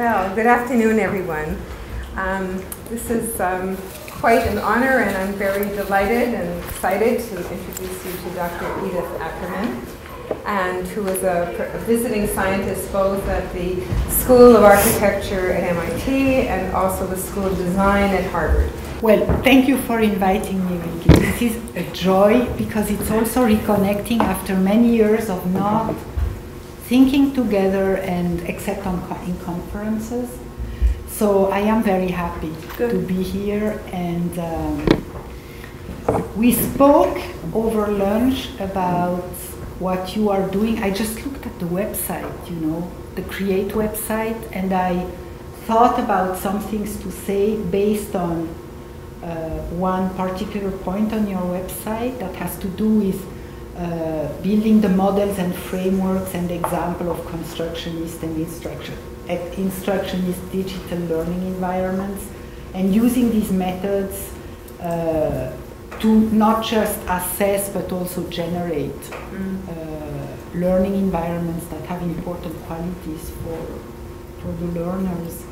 Well, good afternoon, everyone. Um, this is um, quite an honor, and I'm very delighted and excited to introduce you to Dr. Edith Ackermann, and who is a, a visiting scientist both at the School of Architecture at MIT and also the School of Design at Harvard. Well, thank you for inviting me, Vicky. This is a joy because it's also reconnecting after many years of not thinking together and except on in conferences. So I am very happy Good. to be here and um, we spoke over lunch about what you are doing. I just looked at the website, you know, the Create website, and I thought about some things to say based on uh, one particular point on your website that has to do with building the models and frameworks and example of constructionist and instruction, instructionist digital learning environments and using these methods uh, to not just assess but also generate mm. uh, learning environments that have important qualities for, for the learners.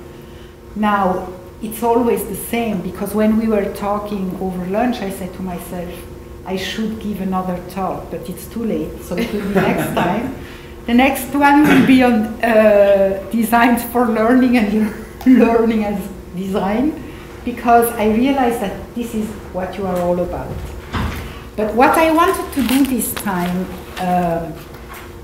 Now, it's always the same because when we were talking over lunch, I said to myself, I should give another talk, but it's too late, so it will be next time. The next one will be on uh, designs for learning and learning as design, because I realized that this is what you are all about. But what I wanted to do this time uh,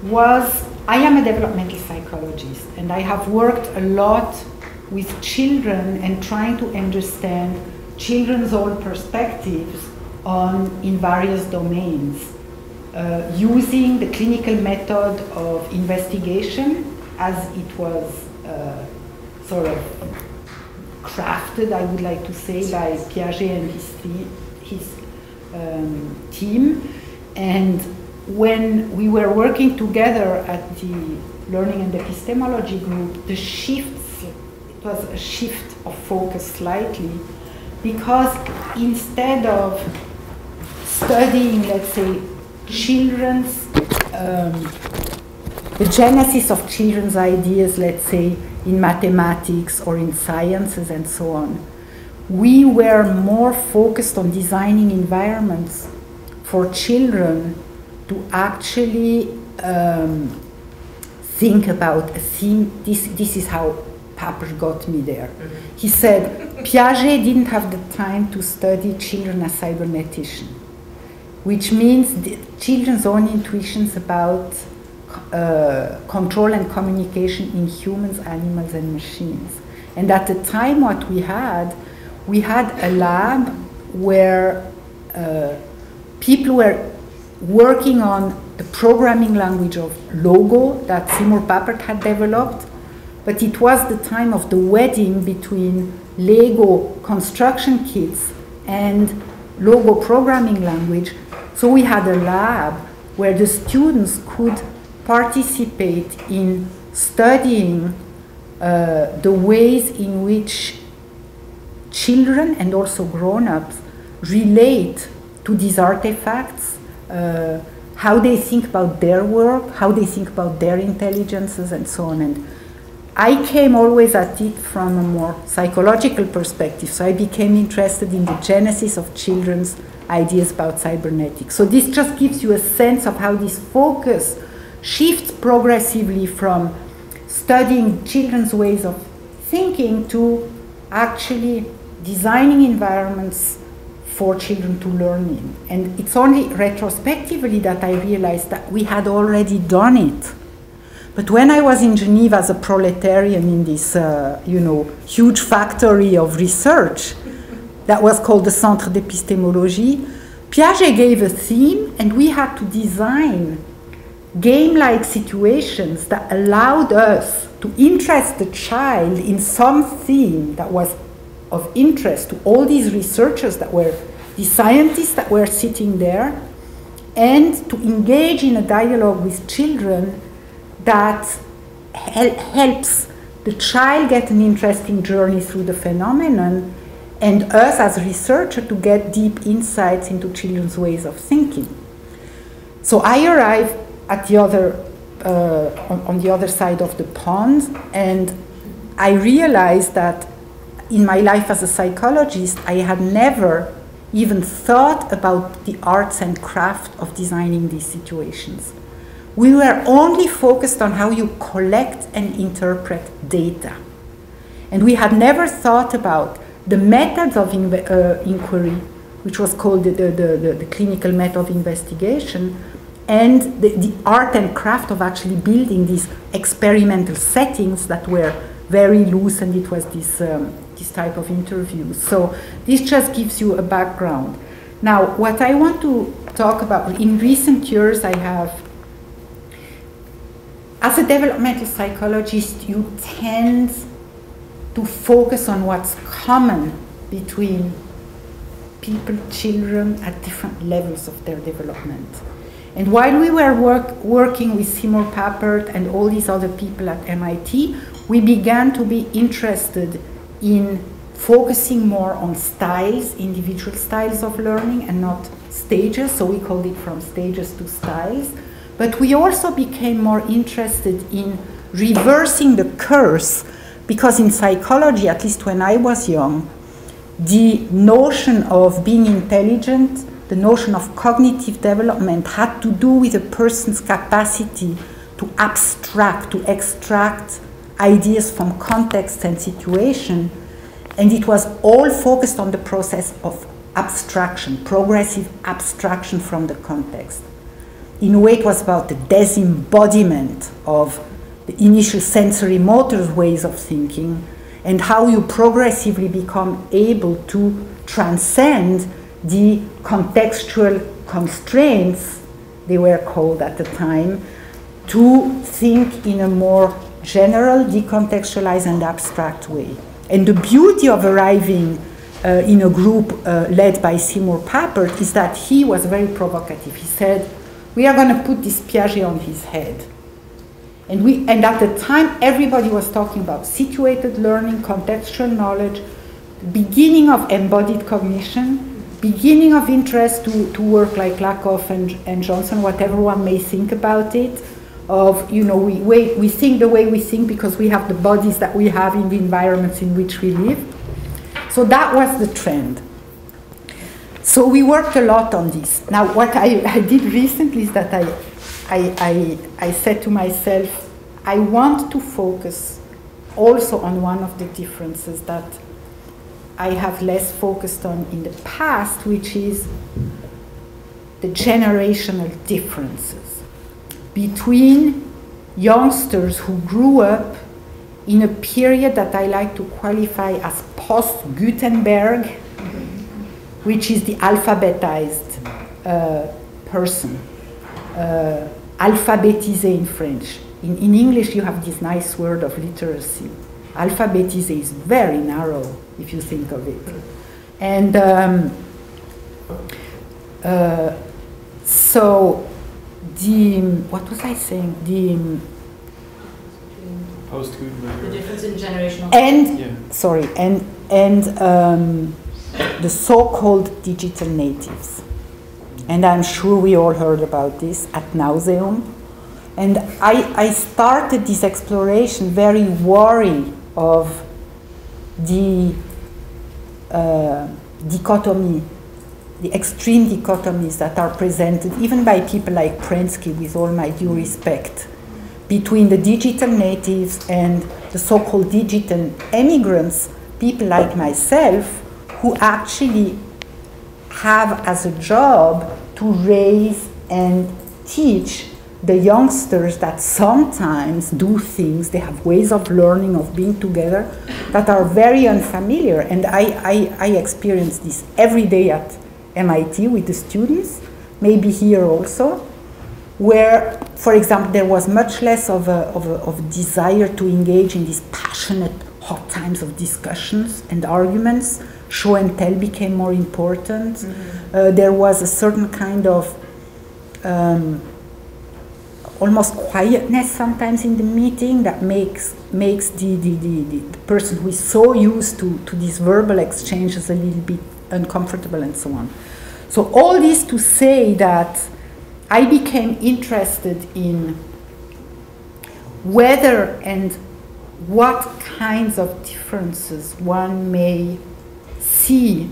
was, I am a developmental psychologist, and I have worked a lot with children and trying to understand children's own perspectives on in various domains, uh, using the clinical method of investigation as it was uh, sort of crafted, I would like to say, by Piaget and his, his um, team. And when we were working together at the Learning and Epistemology group, the shifts, it was a shift of focus slightly, because instead of studying, let's say, children's, um, the genesis of children's ideas, let's say, in mathematics or in sciences and so on, we were more focused on designing environments for children to actually um, think about a theme. This, this is how Papert got me there. Mm-hmm. He said Piaget didn't have the time to study children as cyberneticians which means children's own intuitions about uh, control and communication in humans, animals, and machines. And at the time, what we had, we had a lab where uh, people were working on the programming language of Logo that Seymour Papert had developed, but it was the time of the wedding between Lego construction kits and Logo programming language, so we had a lab where the students could participate in studying uh, the ways in which children and also grown-ups relate to these artifacts, uh, how they think about their work, how they think about their intelligences, and so on. And I came always at it from a more psychological perspective, so I became interested in the genesis of children's ideas about cybernetics. So this just gives you a sense of how this focus shifts progressively from studying children's ways of thinking to actually designing environments for children to learn in. And it's only retrospectively that I realized that we had already done it. But when I was in Geneva as a proletarian in this, uh, you know, huge factory of research, that was called the Centre d'Epistémologie. Piaget gave a theme, and we had to design game like situations that allowed us to interest the child in some theme that was of interest to all these researchers that were the scientists that were sitting there, and to engage in a dialogue with children that hel- helps the child get an interesting journey through the phenomenon and us as researchers to get deep insights into children's ways of thinking. So I arrive at the other, uh, on, on, the other side of the pond, and I realized that in my life as a psychologist, I had never even thought about the arts and craft of designing these situations. We were only focused on how you collect and interpret data. And we had never thought about the methods of uh, inquiry, which was called the, the, the, the, clinical method of investigation, and the, the art and craft of actually building these experimental settings that were very loose, and it was this, um, this type of interview. So this just gives you a background. Now, what I want to talk about, in recent years, I have as a developmental psychologist, you tend to focus on what's common between people, children at different levels of their development. And while we were work, working with Seymour Papert and all these other people at MIT, we began to be interested in focusing more on styles, individual styles of learning, and not stages. So we called it from stages to styles. But we also became more interested in reversing the curse because in psychology, at least when I was young, the notion of being intelligent, the notion of cognitive development had to do with a person's capacity to abstract, to extract ideas from context and situation. And it was all focused on the process of abstraction, progressive abstraction from the context in a way it was about the disembodiment of the initial sensory motor ways of thinking and how you progressively become able to transcend the contextual constraints, they were called at the time, to think in a more general, decontextualized, and abstract way. And the beauty of arriving uh, in a group uh, led by Seymour Papert is that he was very provocative. He said, we are going to put this Piaget on his head. And, we, and at the time, everybody was talking about situated learning, contextual knowledge, beginning of embodied cognition, beginning of interest to, to work like Lakoff and, and Johnson, whatever one may think about it, of, you know, we, we, we think the way we think because we have the bodies that we have in the environments in which we live. So that was the trend. So we worked a lot on this. Now, what I, I did recently is that I, I, I, I said to myself, I want to focus also on one of the differences that I have less focused on in the past, which is the generational differences between youngsters who grew up in a period that I like to qualify as post Gutenberg which is the alphabetized uh, person, uh, alphabetisé in French. In, in English, you have this nice word of literacy. Alphabetisé is very narrow, if you think of it. And um, uh, so, the, what was I saying? The, post The difference in generational. And, yeah. sorry, and, and, um, the so-called digital natives. And I'm sure we all heard about this at nauseum. And I, I started this exploration very worried of the uh, dichotomy, the extreme dichotomies that are presented, even by people like Prensky, with all my due respect, between the digital natives and the so called digital immigrants, people like myself, who actually have as a job to raise and teach the youngsters that sometimes do things, they have ways of learning, of being together that are very unfamiliar. And I, I, I experience this every day at MIT with the students, maybe here also, where, for example, there was much less of a, of a of desire to engage in these passionate, hot times of discussions and arguments show and tell became more important. Mm-hmm. Uh, there was a certain kind of um, almost quietness sometimes in the meeting that makes makes the, the, the, the, person who is so used to, to these verbal exchanges a little bit uncomfortable and so on. So all this to say that I became interested in whether and what kinds of differences one may see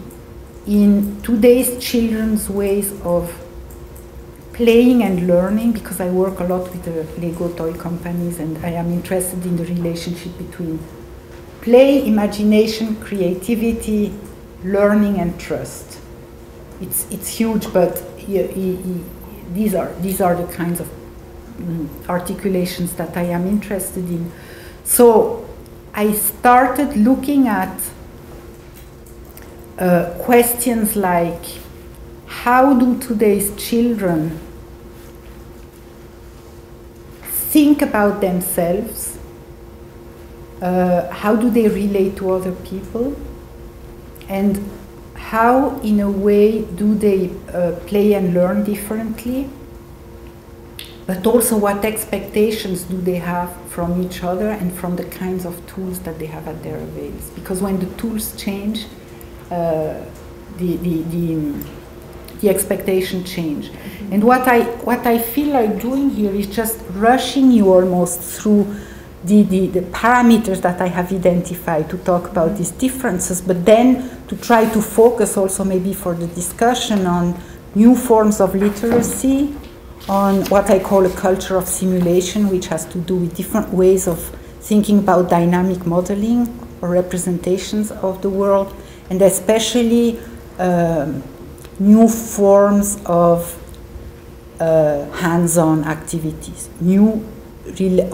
in today's children's ways of playing and learning because I work a lot with the Lego toy companies and I am interested in the relationship between play, imagination, creativity, learning, and trust. It's, it's huge, but these, are, these are the kinds of um, articulations that I am interested in. So I started looking at uh, questions like how do today's children think about themselves? Uh, how do they relate to other people? And how, in a way, do they uh, play and learn differently? But also, what expectations do they have from each other and from the kinds of tools that they have at their avails? Because when the tools change, the, the, the the expectation change. Mm-hmm. And what I what I feel like doing here is just rushing you almost through the, the, the parameters that I have identified to talk about mm-hmm. these differences, but then to try to focus also maybe for the discussion on new forms of literacy, on what I call a culture of simulation, which has to do with different ways of thinking about dynamic modeling or representations of the world, and especially um, new forms of uh, hands-on activities, new,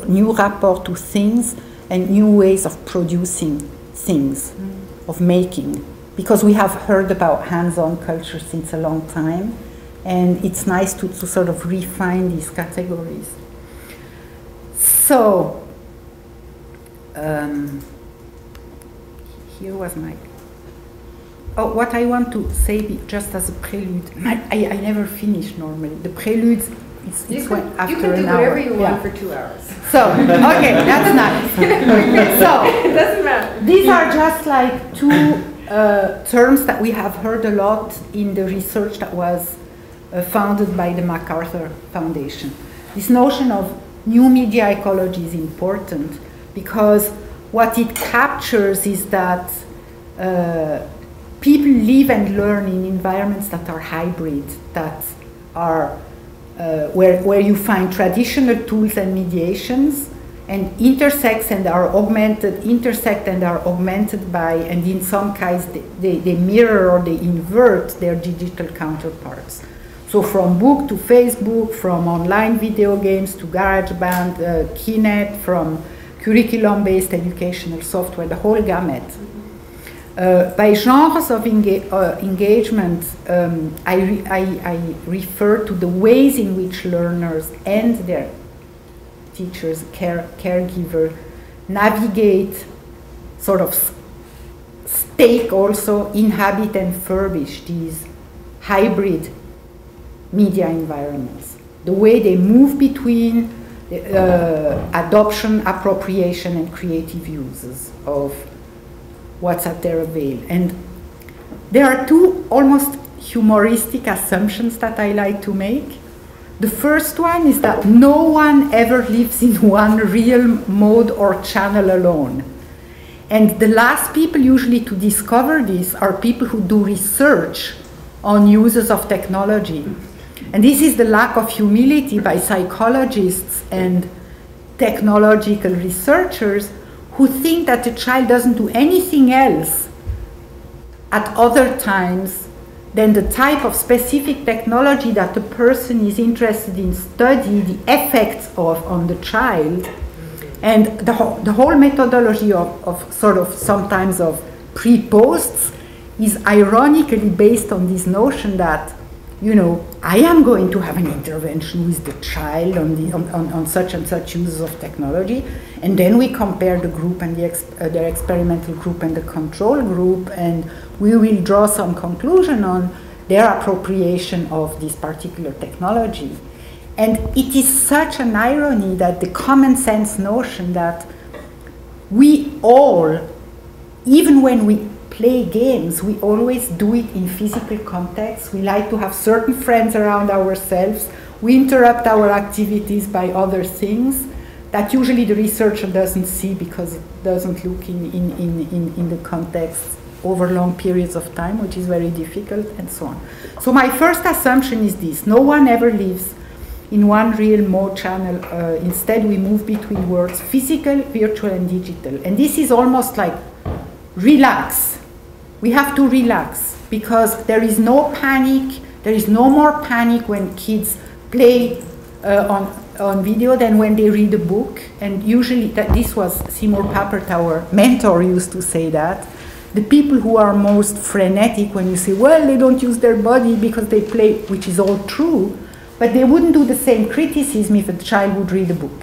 new rapport to things, and new ways of producing things, mm. of making. Because we have heard about hands-on culture since a long time, and it's nice to, to sort of refine these categories. So, um, here was my Oh, what I want to say just as a prelude, I, I, I never finish normally. The preludes, it's, it's you can, after you can do an hour. whatever you yeah. want for two hours. So, okay, that's nice. so, it doesn't matter. These are just like two uh, terms that we have heard a lot in the research that was uh, founded by the MacArthur Foundation. This notion of new media ecology is important because what it captures is that uh, people live and learn in environments that are hybrid, that are uh, where, where you find traditional tools and mediations and intersects and are augmented, intersect and are augmented by, and in some cases they, they, mirror or they invert their digital counterparts. So from book to Facebook, from online video games to GarageBand, uh, Kinect, from curriculum-based educational software, the whole gamut. Uh, by genres of enga uh, engagement, um, I, I, I, refer to the ways in which learners and their teachers, care caregiver, navigate, sort of stake also, inhabit and furbish these hybrid media environments. The way they move between uh, adoption, appropriation, and creative uses of what's at their avail. And there are two almost humoristic assumptions that I like to make. The first one is that no one ever lives in one real mode or channel alone. And the last people usually to discover this are people who do research on uses of technology. And this is the lack of humility by psychologists and technological researchers who think that the child doesn't do anything else at other times than the type of specific technology that the person is interested in study the effects of on the child and the, whole, the whole methodology of, of sort of sometimes of pre-posts is ironically based on this notion that you know, I am going to have an intervention with the child on, the, on, on, on such and such uses of technology, and then we compare the group and the, ex, uh, experimental group and the control group, and we will draw some conclusion on their appropriation of this particular technology. And it is such an irony that the common sense notion that we all, even when we play games, we always do it in physical context. We like to have certain friends around ourselves. We interrupt our activities by other things. That usually the researcher doesn't see because it doesn't look in, in, in, in, the context over long periods of time, which is very difficult, and so on. So my first assumption is this: no one ever lives in one real mode channel. Uh, instead, we move between worlds, physical, virtual, and digital. And this is almost like relax. We have to relax because there is no panic. There is no more panic when kids play uh, on on video than when they read a book. And usually, that this was Seymour Papert, our mentor, used to say that the people who are most frenetic when you say, well, they don't use their body because they play, which is all true, but they wouldn't do the same criticism if a child would read a book.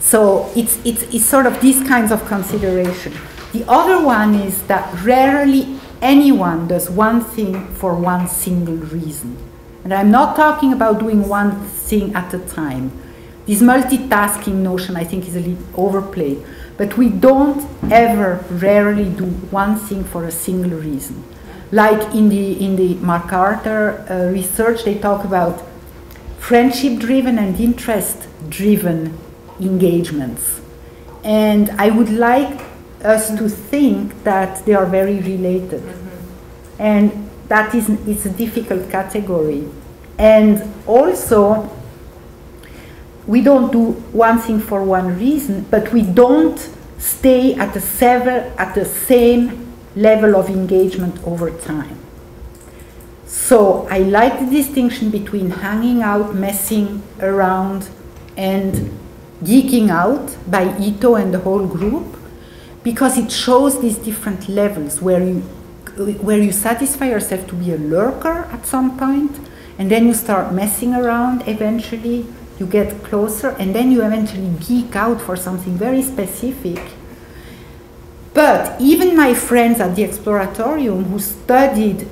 So it's, it's, it's sort of these kinds of consideration. The other one is that rarely anyone does one thing for one single reason. And I'm not talking about doing one thing at a time. This multitasking notion, I think, is a little overplayed. But we don't ever, rarely do one thing for a single reason. Like in the, in the MacArthur uh, research, they talk about friendship driven and interest driven engagements. And I would like us to think that they are very related. Mm-hmm. And that is it's a difficult category. And also, we don't do one thing for one reason, but we don't stay at the, at the same level of engagement over time. So I like the distinction between hanging out, messing around, and geeking out by Ito and the whole group because it shows these different levels where you where you satisfy yourself to be a lurker at some point and then you start messing around eventually you get closer and then you eventually geek out for something very specific. But even my friends at the exploratorium who studied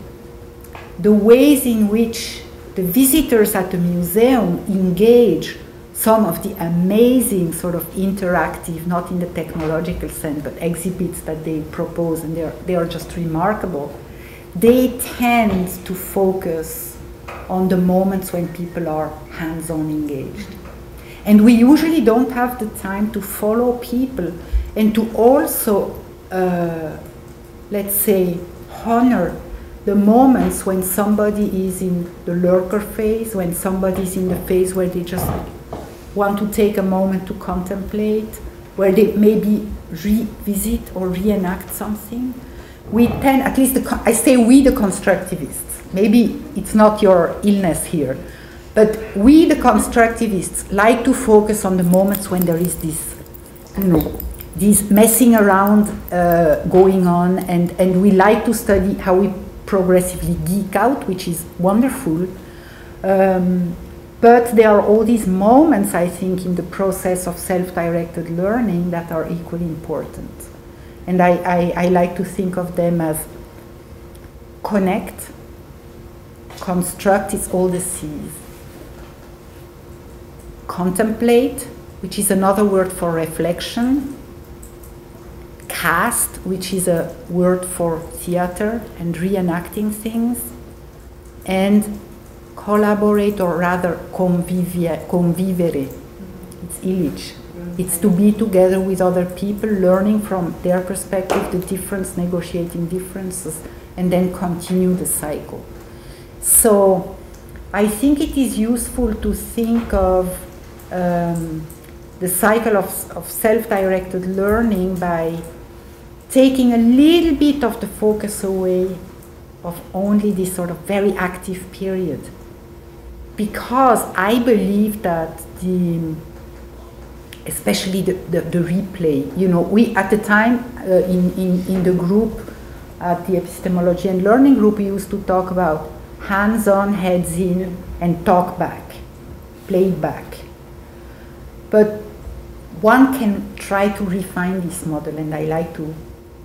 the ways in which the visitors at the museum engage some of the amazing sort of interactive, not in the technological sense, but exhibits that they propose, and they are, they are just remarkable. They tend to focus on the moments when people are hands on engaged. And we usually don't have the time to follow people and to also, uh, let's say, honor the moments when somebody is in the lurker phase, when somebody is in the phase where they just want to take a moment to contemplate, where they maybe revisit or reenact something. We tend, at least the, I say we the constructivists, maybe it's not your illness here, but we the constructivists like to focus on the moments when there is this, you know, this messing around uh, going on, and, and we like to study how we progressively geek out, which is wonderful. Um, but there are all these moments, I think, in the process of self directed learning that are equally important. And I, I, I, like to think of them as connect, construct, it's all the C's. Contemplate, which is another word for reflection. Cast, which is a word for theater and reenacting things. And collaborate or rather convivere. It's Illich. It's to be together with other people, learning from their perspective the difference, negotiating differences, and then continue the cycle. So I think it is useful to think of um, the cycle of, of self directed learning by taking a little bit of the focus away of only this sort of very active period because I believe that the especially the, the, the, replay. You know, we at the time uh, in, in, in the group, at the epistemology and learning group, we used to talk about hands on, heads in, and talk back, play back. But one can try to refine this model, and I like to,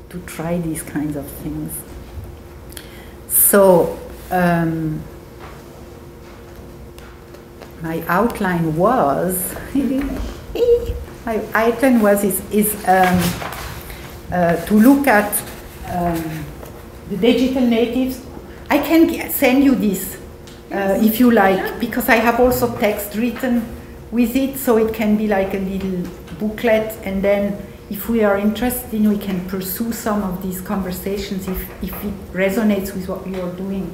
to try these kinds of things. So, um, my outline was my outline was is, is um, uh, to look at um, the digital natives. I can send you this uh, if you like because I have also text written with it, so it can be like a little booklet, and then if we are interested, we can pursue some of these conversations if, if it resonates with what we are doing.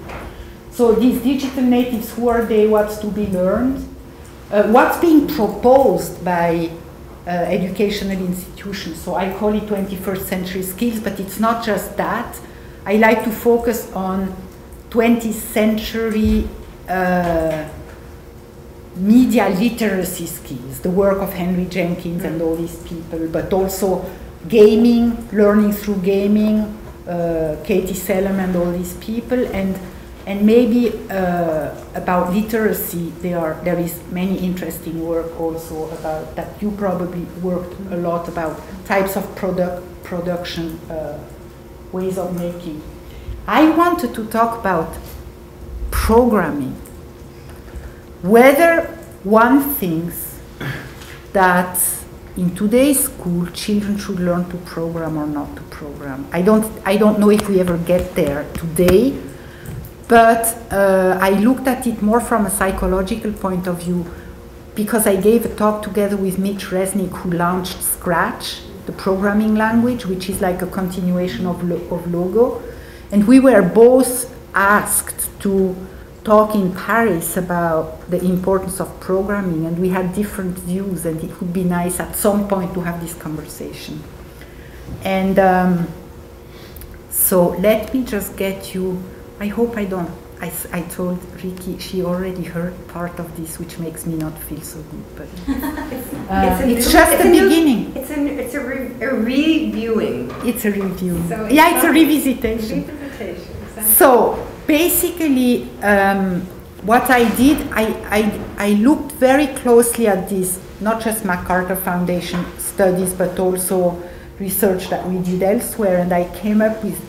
So these digital natives, who are they? What's to be learned? Uh, what's being proposed by uh, educational institutions? So I call it 21st century skills, but it's not just that. I like to focus on 20th century uh, media literacy skills, the work of Henry Jenkins and all these people, but also gaming, learning through gaming, uh, Katie Salen and all these people, and and maybe uh, about literacy, there are there is many interesting work also about that you probably worked a lot about types of product production uh, ways of making. I wanted to talk about programming whether one thinks that in today's school children should learn to program or not to program. I don't, I don't know if we ever get there today, but uh, I looked at it more from a psychological point of view because I gave a talk together with Mitch Resnick who launched Scratch, the programming language, which is like a continuation of, lo- of Logo. And we were both asked to talk in Paris about the importance of programming, and we had different views, and it would be nice at some point to have this conversation. And um, so let me just get you, I hope I don't. I, I told Ricky she already heard part of this, which makes me not feel so good. But uh, it's, a just it's the a new- beginning. It's a, it's a, re, a reviewing. It's a review. So yeah, it's a revisitation. Revisitation. So- So basically, um, what I did, I, I, I looked very closely at these, not just MacArthur Foundation studies, but also research that we did elsewhere, and I came up with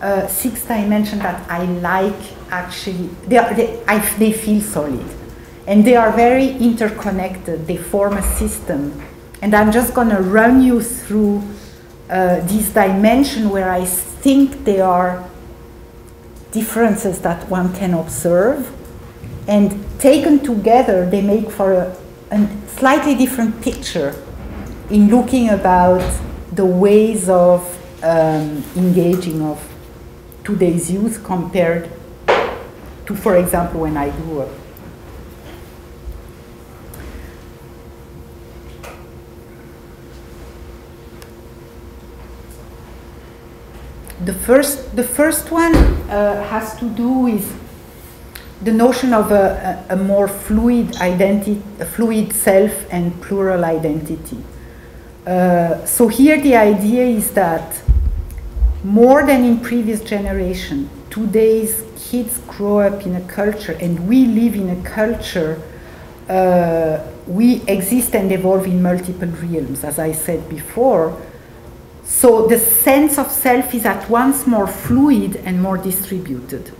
uh, six dimensions that I like actually. They, are, they, I, they feel solid. And they are very interconnected, they form a system. And I'm just going to run you through uh, this dimension where I think there are differences that one can observe. And taken together, they make for a, a slightly different picture in looking about the ways of um, engaging of today's youth compared to, for example, when I grew up. The first, the first one uh, has to do with the notion of a, a, a more fluid identity, a fluid self and plural identity. Uh, so here the idea is that more than in previous generation, today's kids grow up in a culture and we live in a culture uh, we exist and evolve in multiple realms, as I said before. So the sense of self is at once more fluid and more distributed.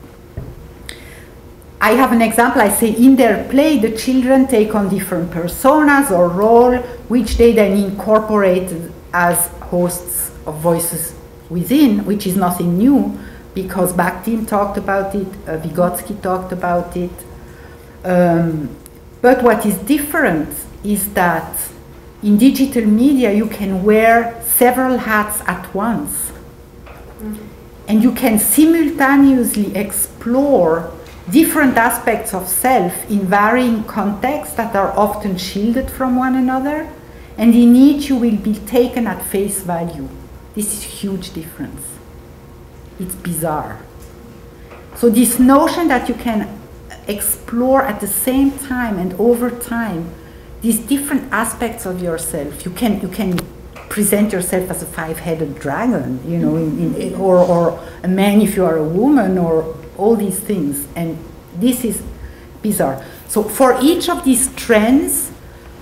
I have an example. I say in their play, the children take on different personas or role, which they then incorporate as hosts of voices within, which is nothing new, because Bakhtin talked about it, uh, Vygotsky talked about it. Um, but what is different is that in digital media you can wear several hats at once. And you can simultaneously explore different aspects of self in varying contexts that are often shielded from one another, and in each you will be taken at face value. This is a huge difference. It's bizarre. So, this notion that you can explore at the same time and over time these different aspects of yourself, you can, you can present yourself as a five-headed dragon, you know, in, in, or, or a man if you are a woman, or all these things. And this is bizarre. So for each of these trends,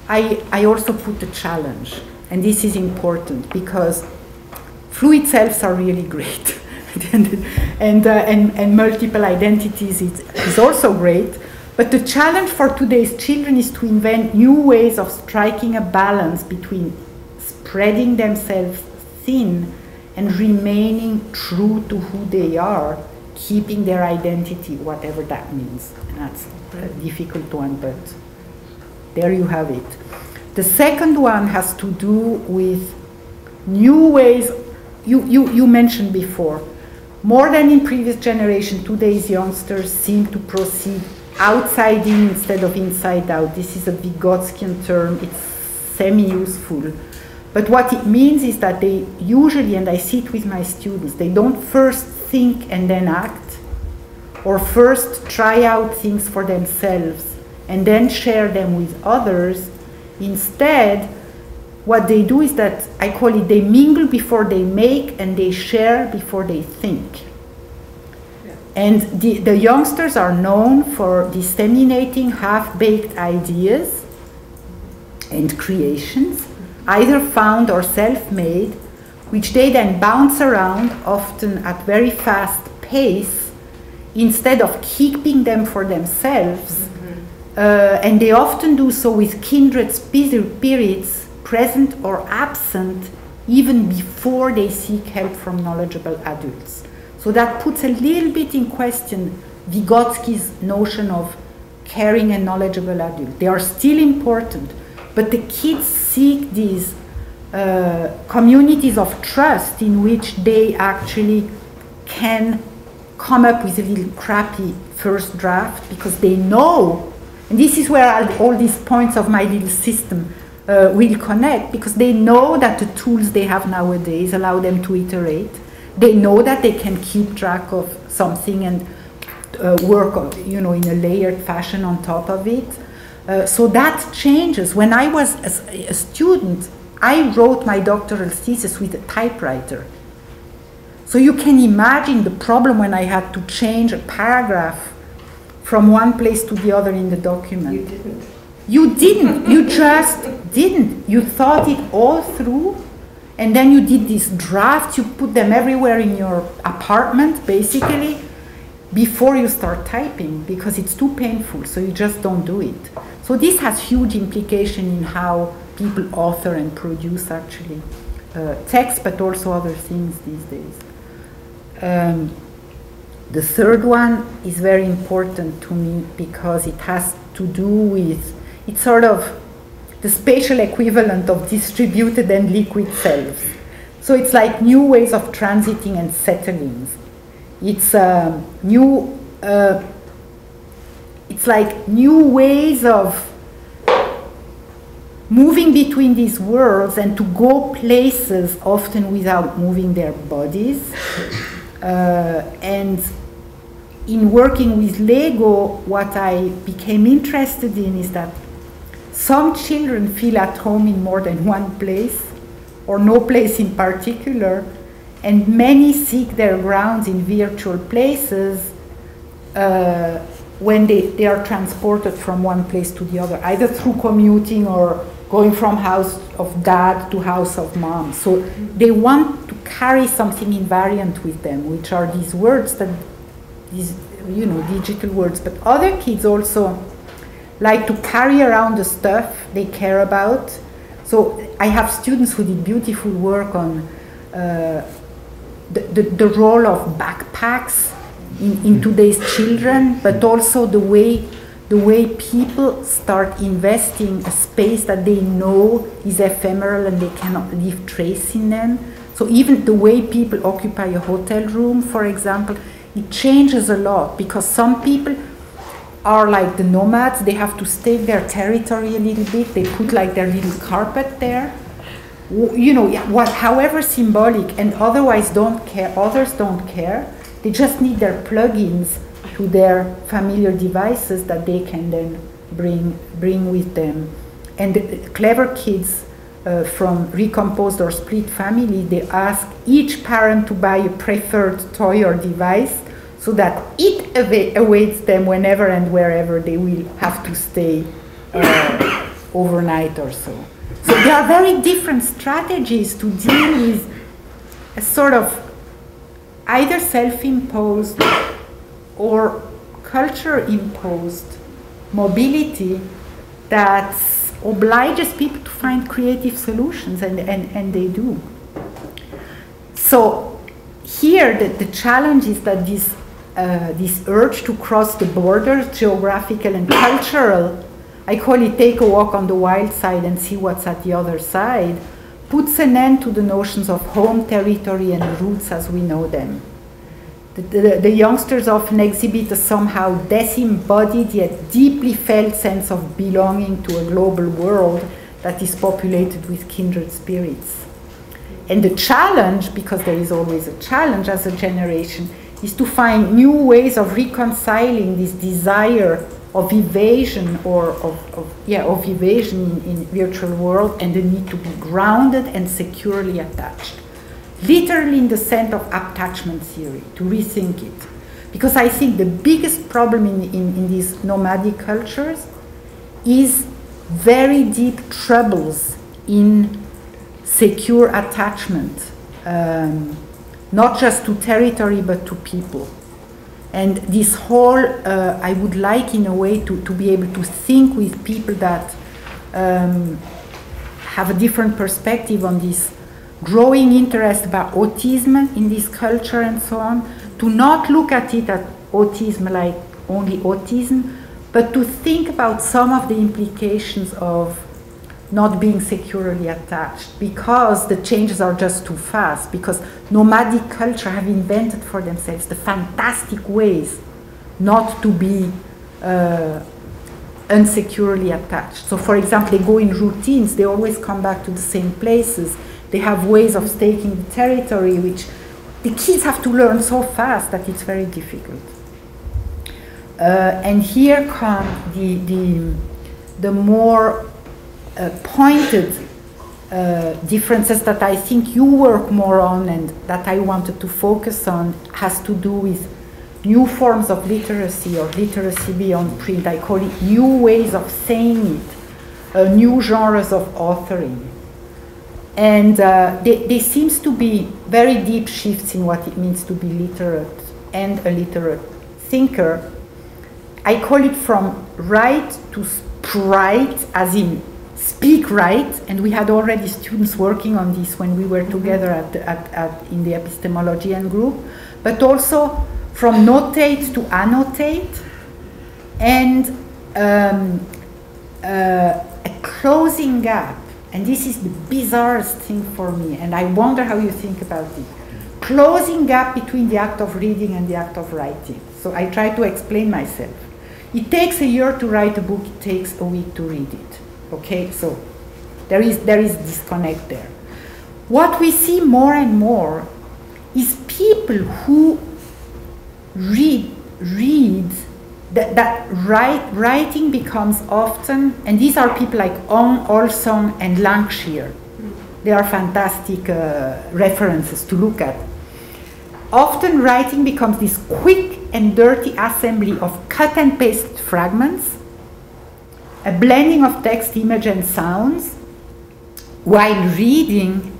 I, I also put a challenge. And this is important because fluid selves are really great. and, and, uh, and, and multiple identities is, is also great. But the challenge for today's children is to invent new ways of striking a balance between spreading themselves thin and remaining true to who they are, keeping their identity, whatever that means. And that's a difficult one, but there you have it. The second one has to do with new ways, you, you, you mentioned before, more than in previous generation, today's youngsters seem to proceed outside in instead of inside out. This is a Vygotskian term, it's semi-useful. But what it means is that they usually, and I see it with my students, they don't first think and then act, or first try out things for themselves and then share them with others. Instead, what they do is that I call it they mingle before they make and they share before they think. And the, the youngsters are known for disseminating half baked ideas and creations, either found or self made, which they then bounce around, often at very fast pace, instead of keeping them for themselves. Mm-hmm. Uh, and they often do so with kindred spirits present or absent even before they seek help from knowledgeable adults. So that puts a little bit in question Vygotsky's notion of caring and knowledgeable adult. They are still important, but the kids seek these uh, communities of trust in which they actually can come up with a little crappy first draft because they know, and this is where all these points of my little system uh, will connect because they know that the tools they have nowadays allow them to iterate. They know that they can keep track of something and uh, work, on, you know, in a layered fashion on top of it. Uh, so that changes. When I was a, a student, I wrote my doctoral thesis with a typewriter. So you can imagine the problem when I had to change a paragraph from one place to the other in the document. You didn't. You didn't. You just didn't. You thought it all through, and then you did these drafts. You put them everywhere in your apartment, basically, before you start typing because it's too painful. So you just don't do it. So this has huge implication in how people author and produce actually uh, text, but also other things these days. Um, the third one is very important to me because it has to do with it's sort of the spatial equivalent of distributed and liquid selves. So it's like new ways of transiting and settling. It's uh, new. Uh, it's like new ways of moving between these worlds and to go places often without moving their bodies. Uh, and in working with Lego, what I became interested in is that some children feel at home in more than one place, or no place in particular, and many seek their grounds in virtual places uh, when they, they are transported from one place to the other, either through commuting or going from house of dad to house of mom. So they want to carry something invariant with them, which are these words that these you know digital words. But other kids also like to carry around the stuff they care about. So I have students who did beautiful work on uh, the, the, the, role of backpacks in, in today's children, but also the way the way people start investing a space that they know is ephemeral and they cannot leave trace in them. So even the way people occupy a hotel room, for example, it changes a lot because some people are like the nomads. They have to stake their territory a little bit. They put like their little carpet there. You know, what, however symbolic, and otherwise don't care. Others don't care. They just need their plugins to their familiar devices that they can then bring bring with them. And the clever kids uh, from recomposed or split family, they ask each parent to buy a preferred toy or device so that it awaits them whenever and wherever they will have to stay uh, overnight or so. So there are very different strategies to deal with a sort of either self-imposed or culture-imposed mobility that obliges people to find creative solutions, and, and, and they do. So here the, the challenge is that this uh, this urge to cross the borders, geographical and cultural, I call it take a walk on the wild side and see what's at the other side, puts an end to the notions of home territory and roots as we know them. The, the, the, youngsters often exhibit a somehow disembodied yet deeply felt sense of belonging to a global world that is populated with kindred spirits. And the challenge, because there is always a challenge as a generation, is to find new ways of reconciling this desire of evasion or of, of yeah of evasion in, in virtual world and the need to be grounded and securely attached literally in the sense of attachment theory, to rethink it. Because I think the biggest problem in, in, in these nomadic cultures is very deep troubles in secure attachment, um, not just to territory but to people. And this whole, uh, I would like in a way to, to be able to think with people that um, have a different perspective on this growing interest about autism in this culture and so on, to not look at it as autism like only autism, but to think about some of the implications of not being securely attached because the changes are just too fast, because nomadic culture have invented for themselves the fantastic ways not to be uh, unsecurely attached. So, for example, they go in routines, they always come back to the same places they have ways of staking the territory, which the kids have to learn so fast that it's very difficult. Uh, and here come the, the, the more pointed uh, differences that I think you work more on and that I wanted to focus on has to do with new forms of literacy or literacy beyond print. I call it new ways of saying it, uh, new genres of authoring. And uh, there, seems to be very deep shifts in what it means to be literate and a literate thinker. I call it from write to sprite, as in speak right, and we had already students working on this when we were mm-hmm. together at, at, at, in the epistemology and group, but also from notate to annotate, and um, uh, a closing gap and this is the bizarrest thing for me, and I wonder how you think about it. Closing gap between the act of reading and the act of writing. So I try to explain myself. It takes a year to write a book, it takes a week to read it. Okay, so there is there is disconnect there. What we see more and more is people who read read that, that write, writing becomes often, and these are people like Ong, Olson, and Lancashire. They are fantastic uh, references to look at. Often writing becomes this quick and dirty assembly of cut and paste fragments, a blending of text, image, and sounds, while reading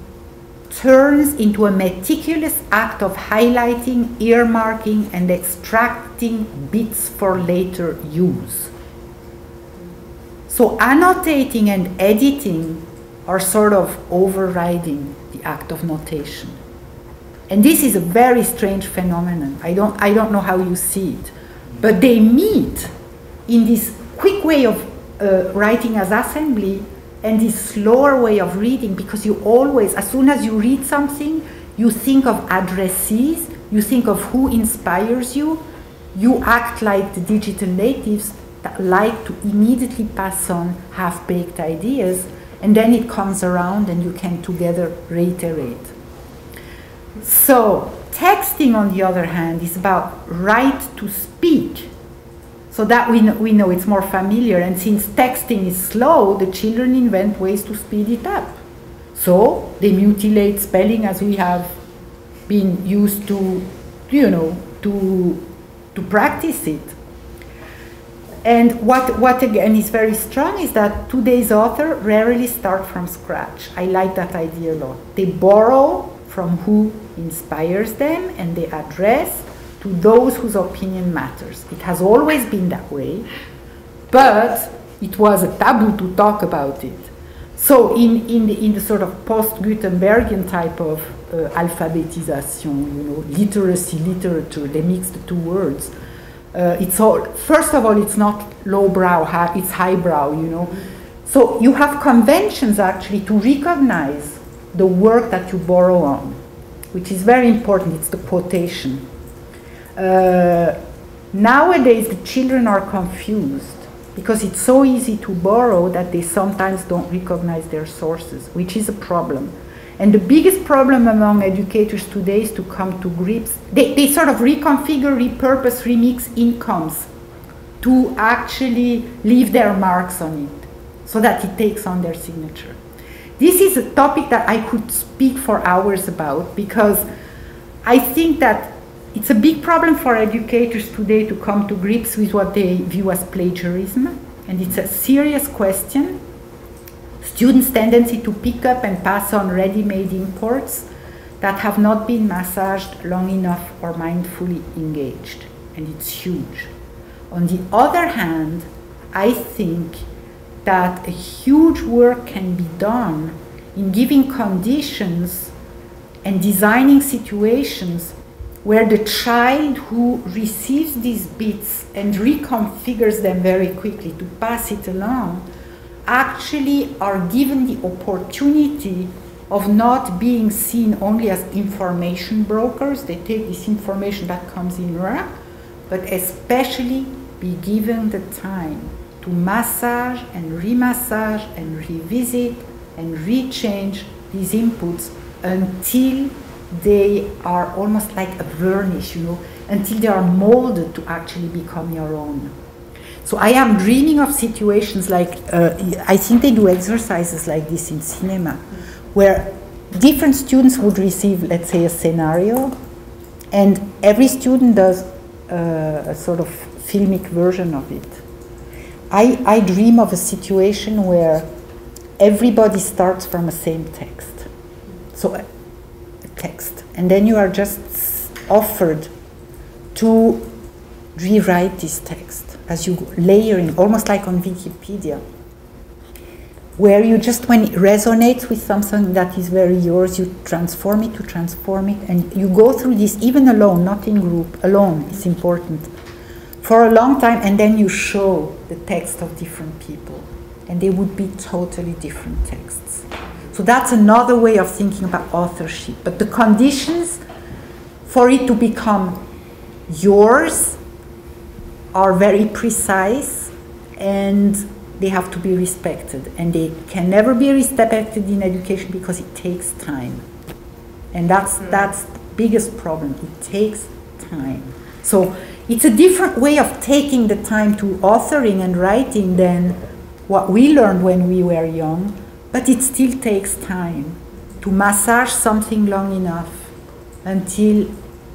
turns into a meticulous act of highlighting, earmarking, and extracting bits for later use. So, annotating and editing are sort of overriding the act of notation. And this is a very strange phenomenon. I don't, I don't know how you see it. But they meet in this quick way of uh, writing as assembly and this slower way of reading because you always, as soon as you read something, you think of addressees, you think of who inspires you, you act like the digital natives that like to immediately pass on half baked ideas, and then it comes around and you can together reiterate. So, texting, on the other hand, is about right to speak so that we know, we know it's more familiar. And since texting is slow, the children invent ways to speed it up. So they mutilate spelling as we have been used to, you know, to, to practice it. And what, what again is very strong is that today's author rarely start from scratch. I like that idea a lot. They borrow from who inspires them and they address to those whose opinion matters. It has always been that way, but it was a taboo to talk about it. So in, in, the, in the sort of post-Gutenbergian type of uh, alphabetization, you know, literacy, literature, they mix the two words. Uh, it's all, first of all, it's not lowbrow, it's highbrow, you know. So you have conventions actually to recognize the work that you borrow on, which is very important. It's the quotation. Uh, nowadays, the children are confused because it's so easy to borrow that they sometimes don't recognize their sources, which is a problem. And the biggest problem among educators today is to come to grips. They, they sort of reconfigure, repurpose, remix incomes to actually leave their marks on it so that it takes on their signature. This is a topic that I could speak for hours about because I think that it's a big problem for educators today to come to grips with what they view as plagiarism, and it's a serious question. Students' tendency to pick up and pass on ready made imports that have not been massaged long enough or mindfully engaged, and it's huge. On the other hand, I think that a huge work can be done in giving conditions and designing situations where the child who receives these bits and reconfigures them very quickly to pass it along actually are given the opportunity of not being seen only as information brokers. They take this information that comes in raw, but especially be given the time to massage and remassage and revisit and rechange these inputs until they are almost like a varnish, you know, until they are molded to actually become your own. So I am dreaming of situations like, uh, I think they do exercises like this in cinema, where different students would receive, let's say, a scenario, and every student does uh, a sort of filmic version of it. I, I dream of a situation where everybody starts from the same text. So text. And then you are just offered to rewrite this text as you layering, almost like on Wikipedia, where you just, when it resonates with something that is very yours, you transform it to transform it, and you go through this even alone, not in group, alone, it's important, for a long time, and then you show the text of different people, and they would be totally different texts. So that's another way of thinking about authorship. But the conditions for it to become yours are very precise and they have to be respected. And they can never be respected in education because it takes time. And that's, mm. that's the biggest problem. It takes time. So it's a different way of taking the time to authoring and writing than what we learned when we were young but it still takes time to massage something long enough until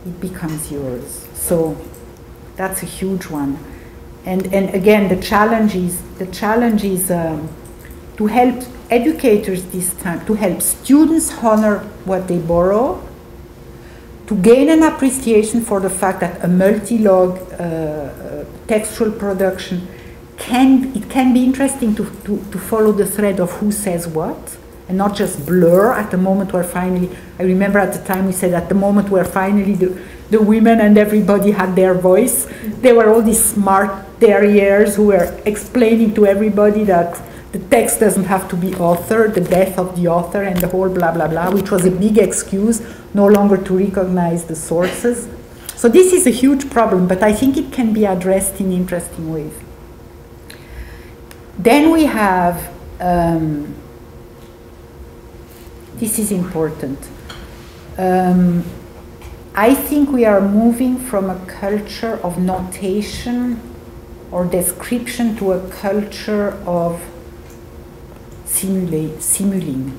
it becomes yours. So that's a huge one. And, and again, the challenge is, the challenge is um, to help educators this time, to help students honor what they borrow, to gain an appreciation for the fact that a multi-log uh, uh, textual production can it can be interesting to, to, to follow the thread of who says what and not just blur at the moment where finally I remember at the time we said at the moment where finally the, the women and everybody had their voice there were all these smart terriers who were explaining to everybody that the text doesn't have to be authored, the death of the author and the whole blah blah blah, which was a big excuse no longer to recognize the sources. So this is a huge problem, but I think it can be addressed in interesting ways. Then we have, um, this is important. Um, I think we are moving from a culture of notation or description to a culture of simulate, simuling,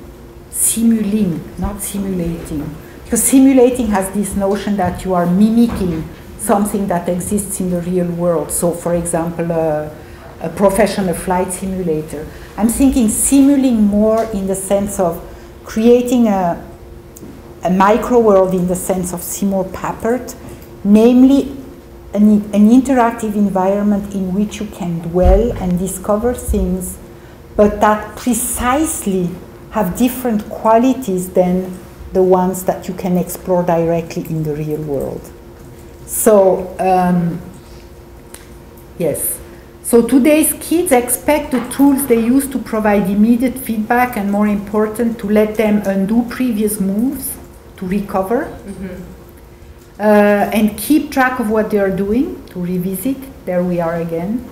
simuling, not simulating. Because simulating has this notion that you are mimicking something that exists in the real world. So, for example, uh, a professional flight simulator. I'm thinking simulating more in the sense of creating a, a micro world in the sense of Seymour Papert, namely an, an interactive environment in which you can dwell and discover things, but that precisely have different qualities than the ones that you can explore directly in the real world. So, um, Yes. So today's kids expect the tools they use to provide immediate feedback and more important to let them undo previous moves to recover Mm-hmm. uh, and keep track of what they are doing to revisit. There we are again.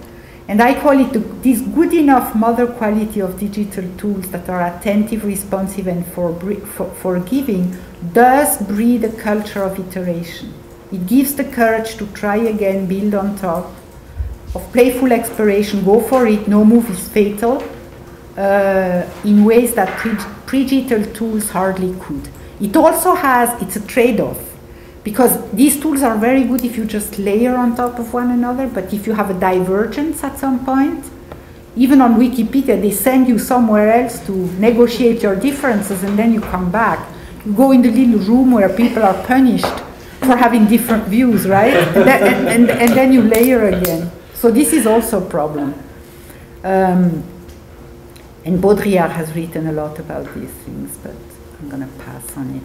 And I call it the, this good enough mother quality of digital tools that are attentive, responsive, and for, for, forgiving does breed a culture of iteration. It gives the courage to try again, build on top of playful exploration, go for it, no move is fatal, uh, in ways that pre- digital tools hardly could. It also has, it's a trade off because these tools are very good if you just layer on top of one another, but if you have a divergence at some point, even on Wikipedia, they send you somewhere else to negotiate your differences and then you come back. You go in the little room where people are punished for having different views, right? and, then, and, and, and, then you layer again. So this is also a problem. Um, and Baudrillard has written a lot about these things, but I'm going to pass on it.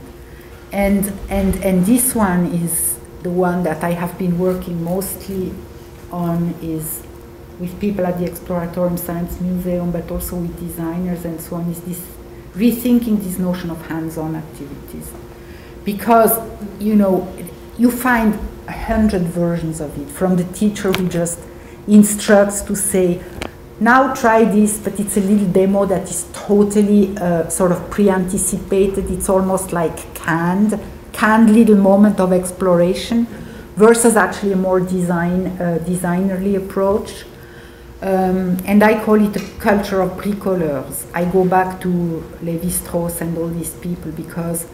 And, and, and this one is the one that I have been working mostly on is with people at the Exploratorium Science Museum, but also with designers and so on, is this rethinking this notion of hands-on activities. Because, you know, you find a hundred versions of it, from the teacher who just instructs to say, now try this, but it's a little demo that is totally uh, sort of pre-anticipated. It's almost like canned, canned little moment of exploration, versus actually a more design, uh, designerly approach. Um, and I call it a culture of bricoleurs. I go back to Levi-Strauss and all these people because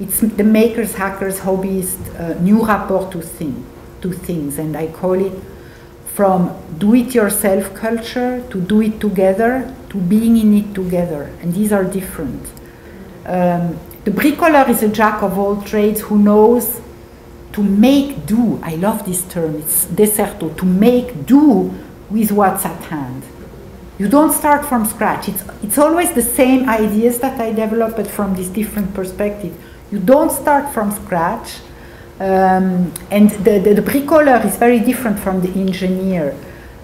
it's the makers, hackers, hobbyists, uh, new rapport to, thing, to things, and I call it from do it yourself culture to do it together to being in it together. And these are different. Um, the bricoleur is a jack of all trades who knows to make do. I love this term, it's deserto, to make do with what's at hand. You don't start from scratch. It's, it's always the same ideas that I develop, but from this different perspective. You don't start from scratch um, and the, the, the, bricoleur is very different from the engineer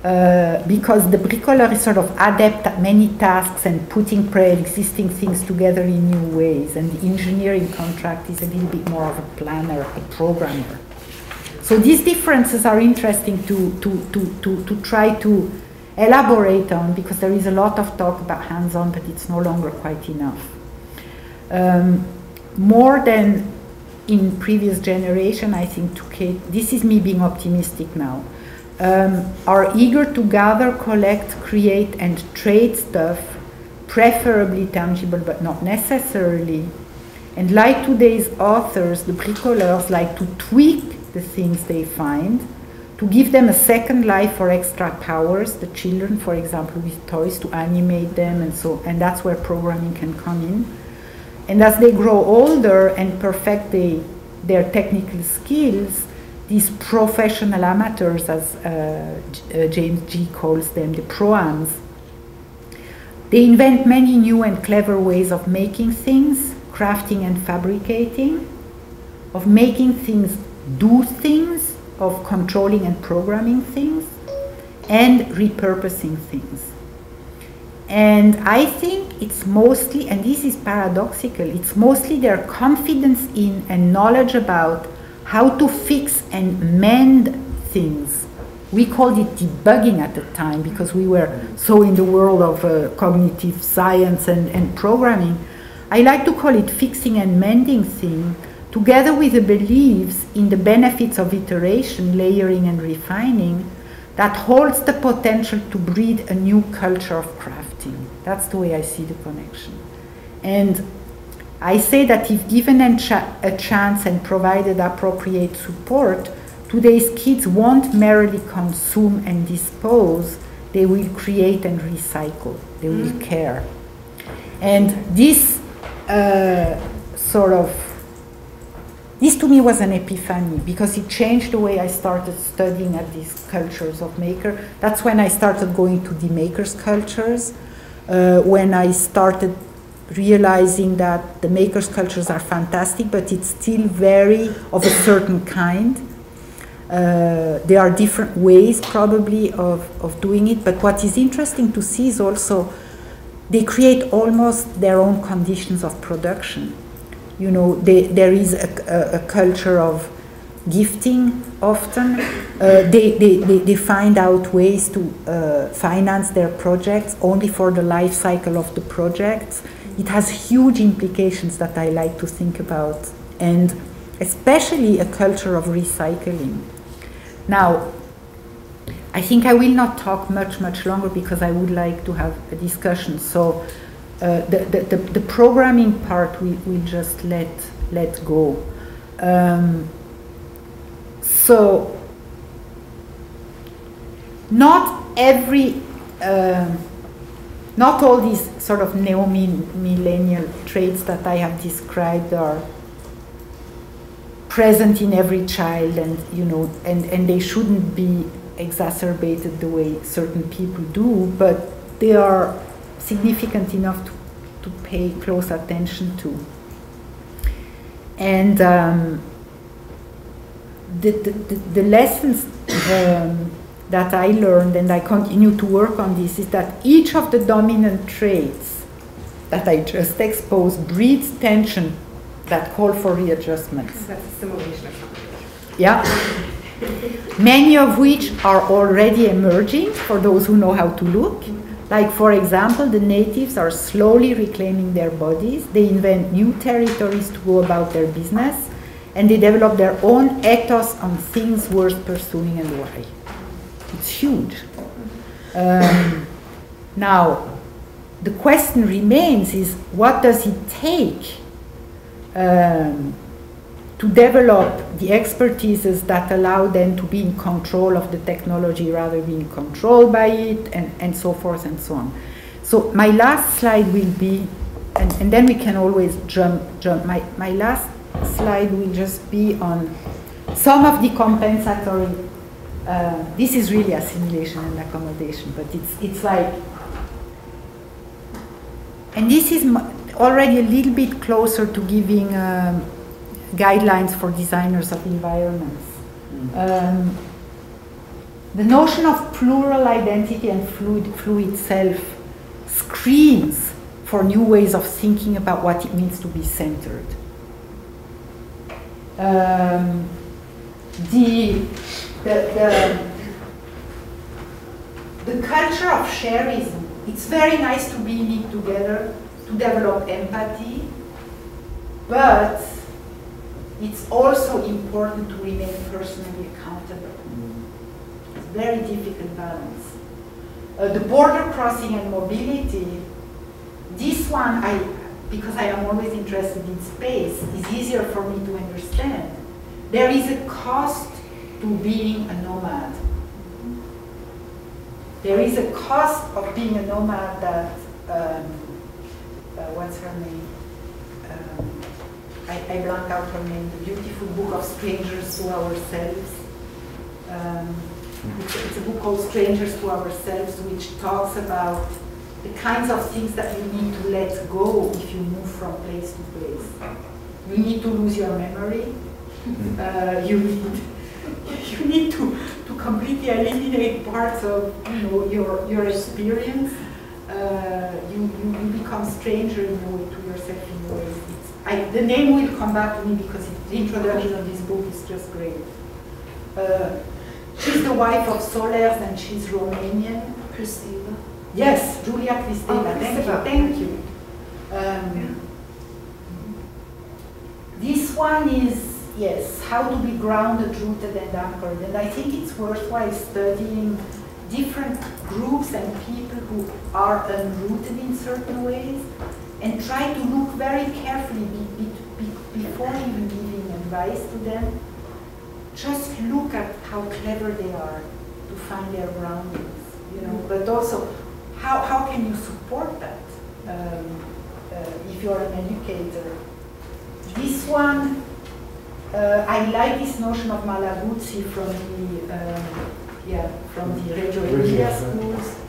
uh, because the bricoleur is sort of adept at many tasks and putting pre-existing things together in new ways. And the engineer, in contract, is a little bit more of a planner, a programmer. So these differences are interesting to, to, to, to, to try to elaborate on because there is a lot of talk about hands-on, but it's no longer quite enough. Um, more than in previous generation, I think to this is me being optimistic now, um, are eager to gather, collect, create, and trade stuff, preferably tangible but not necessarily. And like today's authors, the bricoleurs like to tweak the things they find, to give them a second life or extra powers. The children, for example, with toys, to animate them, and so, and that's where programming can come in and as they grow older and perfect the, their technical skills, these professional amateurs, as uh, uh, James Gee calls them, the proams, they invent many new and clever ways of making things, crafting and fabricating, of making things do things, of controlling and programming things, and repurposing things. And I think it's mostly, and this is paradoxical, it's mostly their confidence in and knowledge about how to fix and mend things. We called it debugging at the time because we were so in the world of uh, cognitive science and, and programming. I like to call it fixing and mending thing, together with the beliefs in the benefits of iteration, layering, and refining that holds the potential to breed a new culture of crafting. That's the way I see the connection. And I say that if given a, chance and provided appropriate support, today's kids won't merely consume and dispose, they will create and recycle, they will mm. care. And this uh, sort of this to me was an epiphany because it changed the way I started studying at these cultures of maker. That's when I started going to the makers' cultures, uh, when I started realizing that the makers' cultures are fantastic, but it's still very of a certain kind. Uh, there are different ways probably of, of doing it, but what is interesting to see is also they create almost their own conditions of production. You know, they, there is a, a, a, culture of gifting often. Uh, they, they, they, they, find out ways to uh, finance their projects only for the life cycle of the projects. It has huge implications that I like to think about, and especially a culture of recycling. Now, I think I will not talk much, much longer because I would like to have a discussion. So uh, the, the, the, programming part we will just let, let go. Um, so not every, um, not all these sort of neo-millennial traits that I have described are present in every child and you know and, and they shouldn't be exacerbated the way certain people do but they are significant enough to, to pay close attention to and um, the, the, the, lessons um, that I learned and I continue to work on this is that each of the dominant traits that I just exposed breeds tension that call for readjustments. That's a simulation of something. Yeah. Many of which are already emerging for those who know how to look. Like, for example, the natives are slowly reclaiming their bodies. They invent new territories to go about their business, and they develop their own ethos on things worth pursuing and why. It's huge. Um, now, the question remains is what does it take um, to develop the expertises that allow them to be in control of the technology rather than being controlled by it, and, and so forth and so on. So my last slide will be, and, and then we can always jump, jump. My, my last slide will just be on some of the compensatory, uh, this is really assimilation and accommodation, but it's, it's like, and this is already a little bit closer to giving um, guidelines for designers of environments. Mm. Um, the notion of plural identity and fluid, fluid self screams for new ways of thinking about what it means to be centered. Um, the, the, the, the culture of sharism, it's very nice to be in it together, to develop empathy, but it's also important to remain personally accountable. It's very difficult balance. Uh, the border crossing and mobility, this one, I, because I am always interested in space, is easier for me to understand. There is a cost to being a nomad. There is a cost of being a nomad that um, uh, what's her name? I, I blank out her name, the beautiful book of Strangers to Ourselves. Um, it's, it's, a book called Strangers to Ourselves, which talks about the kinds of things that you need to let go if you move from place to place. You need to lose your memory. Mm-hmm. Uh, you need you need to, to completely eliminate parts of you know your your experience uh, you, you, you, become stranger in a way to yourself in a way. I, the name will come back to me because the introduction of this book is just great. Uh, she's the wife of Sollers and she's Romanian. Kristeva. Yes, Julia Kristeva. Oh, thank you. Thank you. Um, this one is, yes, how to be grounded, rooted, and anchored. And I think it's worthwhile studying different groups and people who are unrooted in certain ways and try to look very carefully be, be, be, before even giving advice to them. Just look at how clever they are to find their groundings, you know, but also how, how can you support that um, uh, if you're an educator. This one, uh, I like this notion of Malaguzzi from the um, yeah, from the Reggio Emilia schools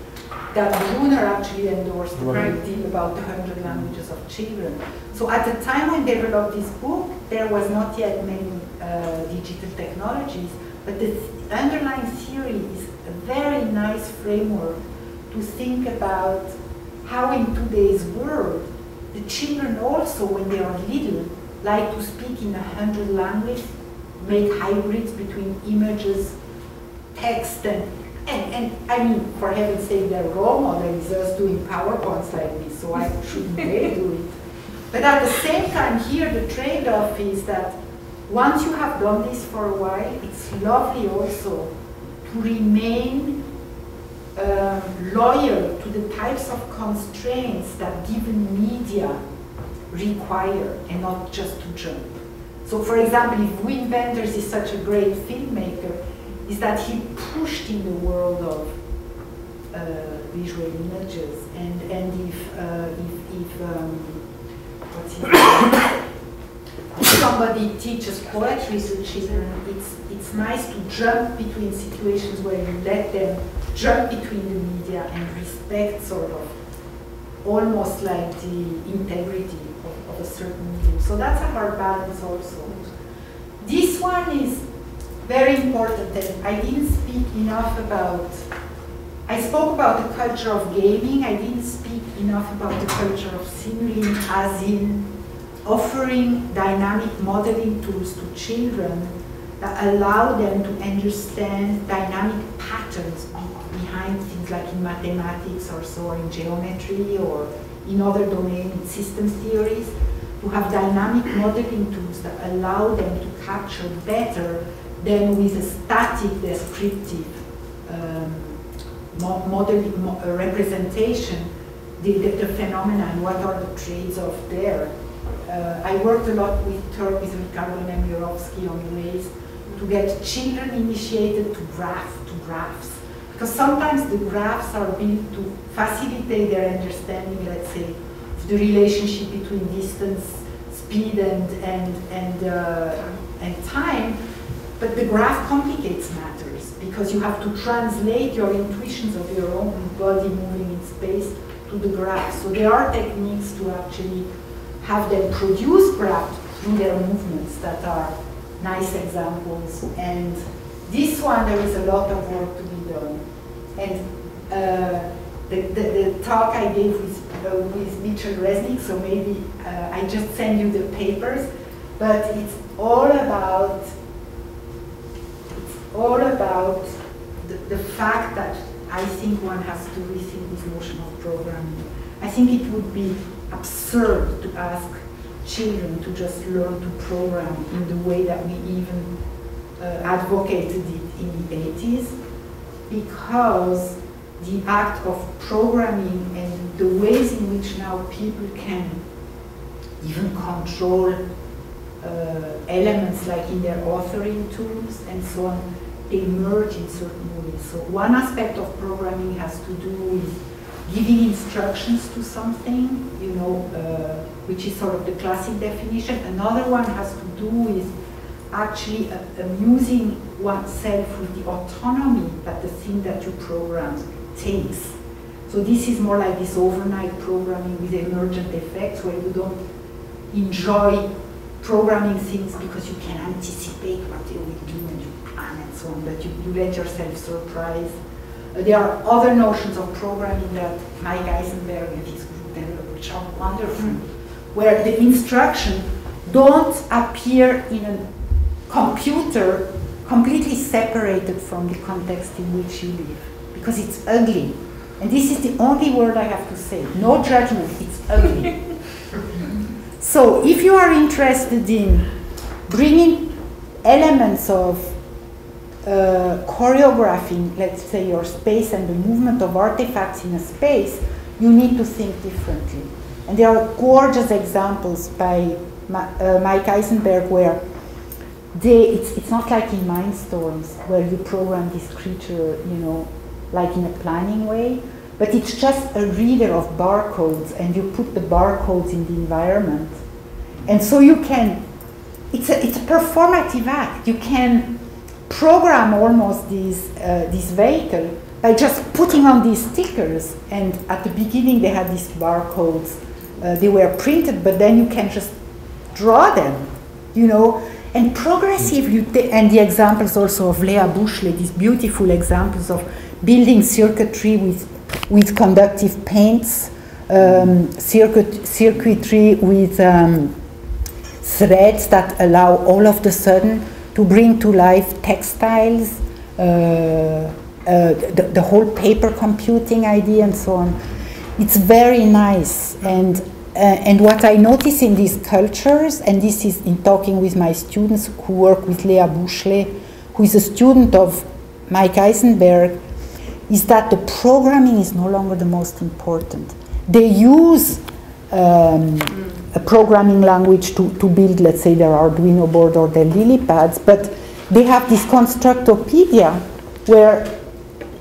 that Bruner actually endorsed a great deal about the 100 languages of children. So at the time when they developed this book, there was not yet many uh, digital technologies, But the underlying theory is a very nice framework to think about how in today's world the children also, when they are little, like to speak in a hundred languages, make hybrids between images, text, and, and, and I mean, for heaven's sake, their role model is us doing PowerPoints like this, so I shouldn't they do it? But at the same time, here the trade-off is that once you have done this for a while, it's lovely also to remain um, loyal to the types of constraints that given media require and not just to jump. So for example, if Wim Wenders is such a great filmmaker, is that he pushed in the world of uh, visual images and, and if, uh, if, if um, what's his name? somebody teaches poetry to children, it's, it's nice to jump between situations where you let them jump between the media and respect sort of almost like the integrity of, of a certain medium. So that's a hard balance also. This one is very important and I didn't speak enough about I spoke about the culture of gaming, I didn't speak enough about the culture of simulating as in offering dynamic modeling tools to children that allow them to understand dynamic patterns behind things like in mathematics or so, or in geometry or in other domains, in systems theories, to have dynamic modeling tools that allow them to capture better than with a static descriptive um, modeling mo representation the, the, the phenomena and what are the traits of there uh, I worked a lot with TERC, with Ricardo Nemirovsky on ways to get children initiated to graph, to graphs. Because sometimes the graphs are built to facilitate their understanding, let's say, of the relationship between distance, speed, and, and, and, uh, and time. But the graph complicates matters because you have to translate your intuitions of your own body moving in space to the graph. So there are techniques to actually have them produce graphs through their movements that are nice examples. And this one, there is a lot of work to be done. And uh, the, the, the, talk I gave with, uh, with Mitchell Resnick, so maybe uh, I just send you the papers, but it's all about, all about the, the fact that I think one has to rethink this notion of programming. I think it would be absurd to ask children to just learn to program in the way that we even uh, advocated it in the 80s because the act of programming and the ways in which now people can even control uh, elements like in their authoring tools and so on, they merge in certain ways. So one aspect of programming has to do with giving instructions to something, you know, uh, which is sort of the classic definition. Another one has to do with actually uh, amusing oneself with the autonomy that the thing that you program takes. So this is more like this overnight programming with emergent effects where you don't enjoy programming things because you can anticipate what they will do and you plan and so on, but you, you let yourself surprise uh, there are other notions of programming that Mike Eisenberg and his group developed, which are wonderful, hmm. where the instruction don't appear in a computer completely separated from the context in which you live, because it's ugly. And this is the only word I have to say. No judgment, it's ugly. so if you are interested in bringing elements of uh, choreographing, let's say, your space and the movement of artifacts in a space, you need to think differently. And there are gorgeous examples by uh, Mike Eisenberg where they, it's, it's not like in Mindstorms where you program this creature, you know, like in a planning way, but it's just a reader of barcodes and you put the barcodes in the environment. And so you can, it's a, it's a performative act. You can program almost this, uh, this vehicle by just putting on these stickers. And at the beginning, they had these barcodes. Uh, they were printed, but then you can just draw them, you know. And progressively, and the examples also of Leah Buechley, these beautiful examples of building circuitry with, with conductive paints, um, circuit, circuitry with um, threads that allow all of the sudden to bring to life textiles, uh, uh, the, the whole paper computing idea and so on. It's very nice and uh, and what I notice in these cultures, and this is in talking with my students who work with Leah Buechley, who is a student of Mike Eisenberg, is that the programming is no longer the most important. They use um, a programming language to, to build, let's say, their Arduino board or their LilyPads, but they have this Constructopedia where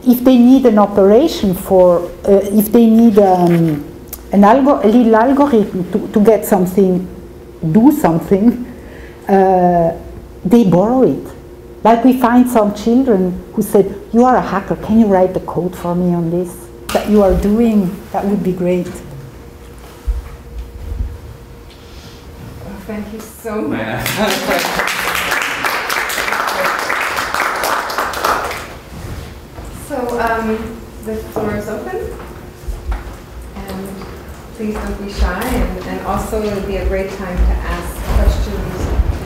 if they need an operation for, uh, if they need um, an algo a little algorithm to, to get something, do something, uh, they borrow it. Like we find some children who said, you are a hacker, can you write the code for me on this? That you are doing, that would be great. Thank you so much. so um, the floor is open And please don't be shy. And, and also, it would be a great time to ask questions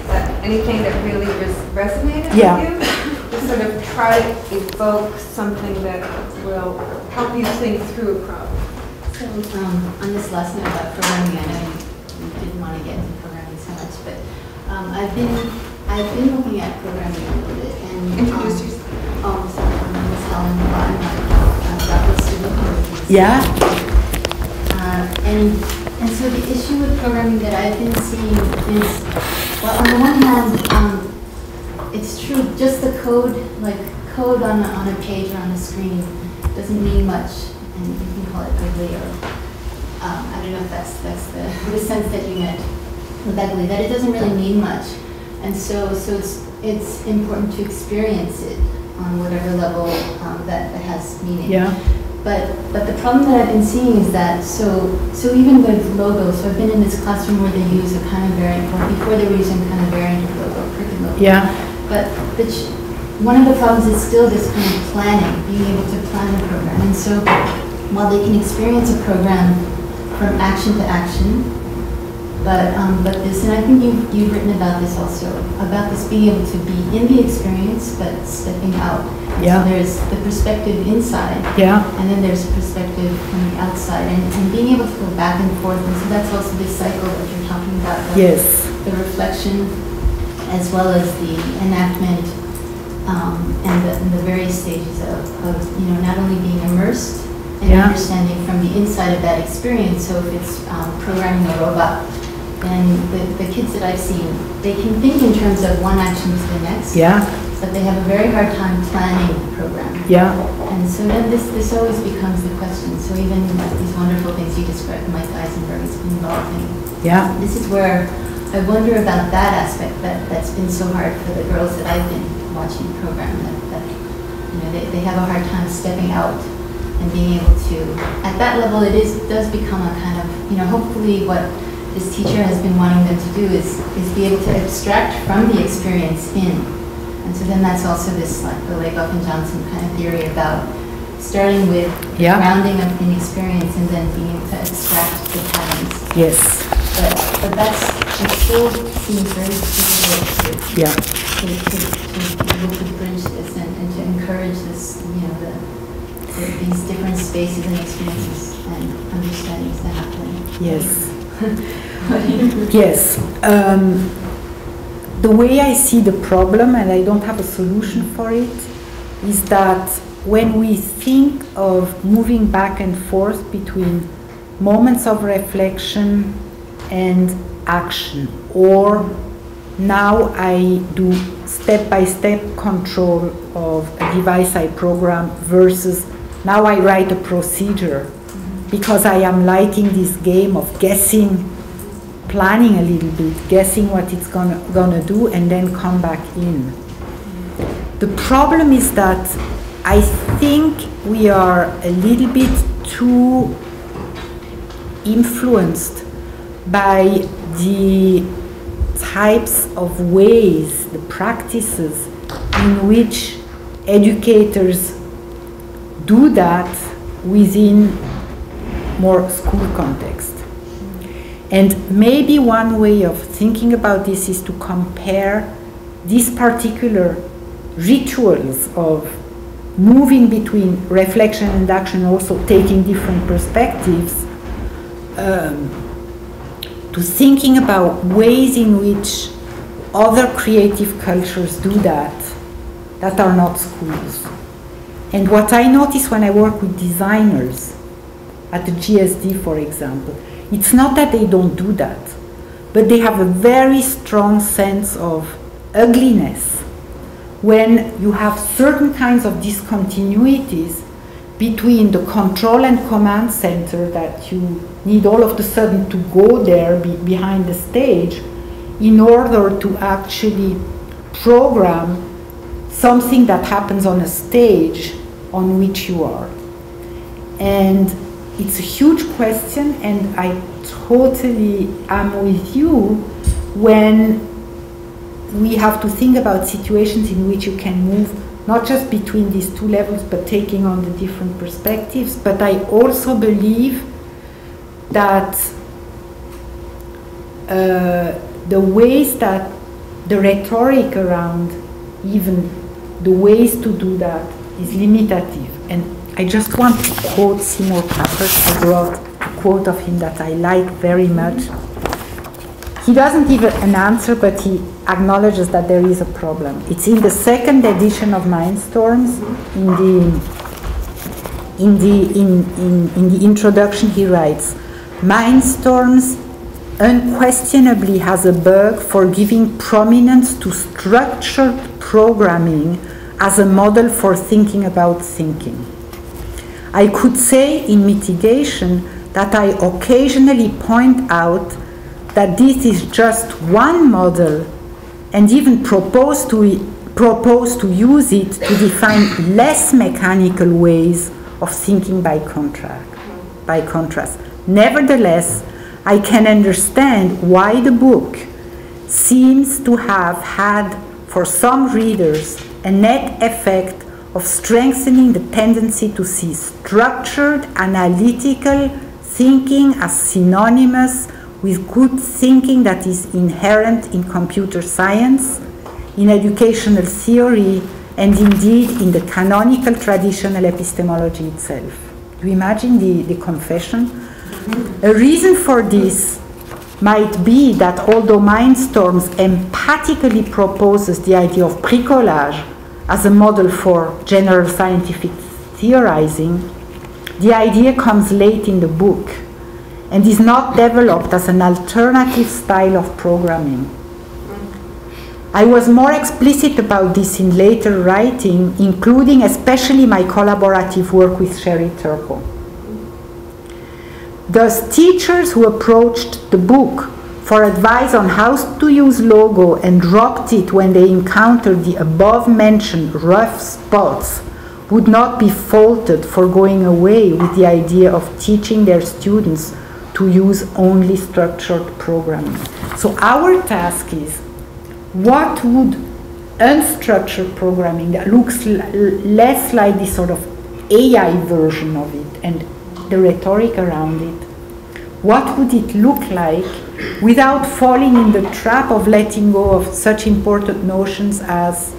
that anything that really res resonated yeah. with you. Just sort of try to evoke something that will help you think through a problem. So, um, on this last note about programming, I know you, didn't want to get into programming so much, but um, I've been I've been looking at programming a little bit. And, Introduce um, yourself. Oh, sorry. My name is Helen I'm a graduate student. Yeah. Uh, and, and so the issue with programming that I've been seeing is, well, on the one hand, um, it's true, just the code, like code on a, on a page or on a screen doesn't mean much, and you can call it ugly or, um, I don't know if that's, that's the, the sense that you meant with ugly, that it doesn't really mean much. And so, so it's, it's important to experience it on whatever level um, that, that has meaning. Yeah. But but the problem that I've been seeing is that so so even with logos, so I've been in this classroom where they use a kind of variant, or before they were using kind of variant logo, Cricket Logo. Yeah. But but one of the problems is still this kind of planning, being able to plan a program. And so while they can experience a program from action to action, but um, but this, and I think you've, you've written about this also, about this being able to be in the experience, but stepping out. Yeah. So there's the perspective inside. Yeah. And then there's perspective from the outside, and, and being able to go back and forth. And so that's also this cycle that you're talking about. Yes. The reflection, as well as the enactment, um, and, the, and the various stages of, of you know not only being immersed and yeah. understanding from the inside of that experience. So if it's um, programming a robot and the, the kids that I've seen, they can think in terms of one action to the next. Yeah. But they have a very hard time planning the program. Yeah. And so then this, this always becomes the question. So even these wonderful things you described, Mike Eisenberg has been involved in. Yeah. This is where I wonder about that aspect that, that's been so hard for the girls that I've been watching the program. That, that you know, they, they have a hard time stepping out and being able to, at that level, it is does become a kind of, you know, hopefully what this teacher has been wanting them to do is, is be able to abstract from the experience in. And so then that's also this, like the Lakoff and Johnson kind of theory about starting with yeah. grounding of an experience and then being able to abstract the patterns. Yes. But, but that's, it still seems very difficult to, yeah. to, to, to, be able to bridge this and, and to encourage this, you know, the, the, these different spaces and experiences and understandings that happen. Yes. yes. Um, the way I see the problem, and I don't have a solution for it, is that when we think of moving back and forth between moments of reflection and action, or now I do step by step control of a device I program versus now I write a procedure because I am liking this game of guessing, planning a little bit, guessing what it's gonna, gonna do, and then come back in. The problem is that I think we are a little bit too influenced by the types of ways, the practices in which educators do that within more school context. And maybe one way of thinking about this is to compare these particular rituals of moving between reflection and action, also taking different perspectives, um, to thinking about ways in which other creative cultures do that that are not schools. And what I notice when I work with designers at the GSD, for example, it's not that they don't do that, but they have a very strong sense of ugliness when you have certain kinds of discontinuities between the control and command center that you need all of a sudden to go there be behind the stage in order to actually program something that happens on a stage on which you are. And it's a huge question, and I totally am with you when we have to think about situations in which you can move not just between these two levels, but taking on the different perspectives. But I also believe that uh, the ways that the rhetoric around even the ways to do that is limitative. And I just want to quote Seymour Papert. I brought a quote of him that I like very much. He doesn't give an answer, but he acknowledges that there is a problem. It's in the second edition of Mindstorms. In the in the in, in, in the introduction, he writes, Mindstorms unquestionably has a bug for giving prominence to structured programming as a model for thinking about thinking. I could say in mitigation that I occasionally point out that this is just one model and even propose to, propose to use it to define less mechanical ways of thinking by contrast. By contrast. Nevertheless, I can understand why the book seems to have had for some readers a net effect of strengthening the tendency to see structured analytical thinking as synonymous with good thinking that is inherent in computer science, in educational theory, and indeed in the canonical traditional epistemology itself. Do you imagine the, the confession? Mm-hmm. A reason for this might be that although Mindstorms emphatically proposes the idea of bricolage as a model for general scientific theorizing, the idea comes late in the book and is not developed as an alternative style of programming. I was more explicit about this in later writing, including especially my collaborative work with Sherry Turkle. Thus, teachers who approached the book for advice on how to use logo and dropped it when they encountered the above mentioned rough spots would not be faulted for going away with the idea of teaching their students to use only structured programming. So our task is what would unstructured programming that looks less like this sort of AI version of it and the rhetoric around it, what would it look like without falling in the trap of letting go of such important notions as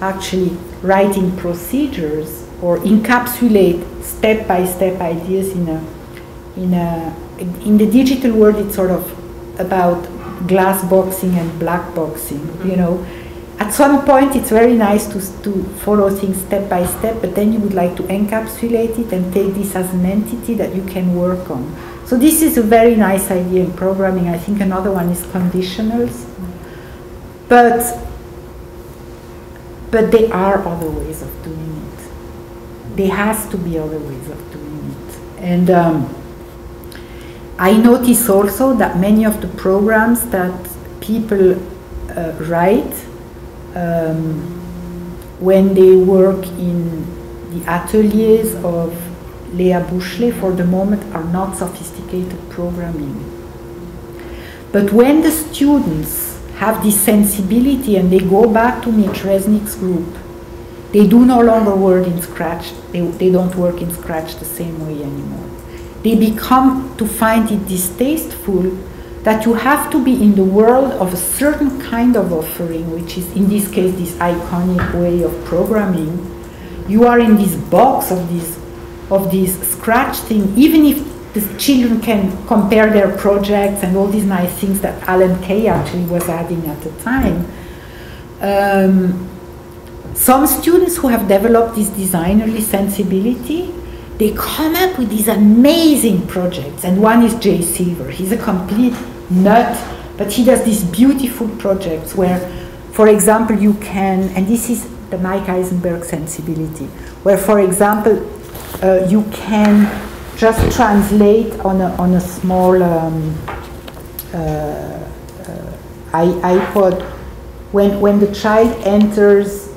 actually writing procedures or encapsulate step-by-step ideas in a in a in the digital world, it's sort of about glass boxing and black boxing. Mm-hmm. You know, at some point, it's very nice to to follow things step by step, but then you would like to encapsulate it and take this as an entity that you can work on. So this is a very nice idea in programming. I think another one is conditionals, but but there are other ways of doing it. There has to be other ways of doing it, and. Um, I notice also that many of the programs that people uh, write um, when they work in the ateliers of Leah Buechley for the moment are not sophisticated programming. But when the students have this sensibility and they go back to Mitch Resnick's group, they do no longer work in Scratch. They, they don't work in Scratch the same way anymore. They become to find it distasteful that you have to be in the world of a certain kind of offering, which is in this case this iconic way of programming. You are in this box of this of this scratch thing, even if the children can compare their projects and all these nice things that Alan Kay actually was adding at the time. Um, some students who have developed this designerly sensibility, they come up with these amazing projects. And one is Jay Silver. He's a complete nut, but he does these beautiful projects where, for example, you can, and this is the Mike Eisenberg sensibility, where, for example, uh, you can just translate on a, on a small um, uh, uh, iPod when, when the child enters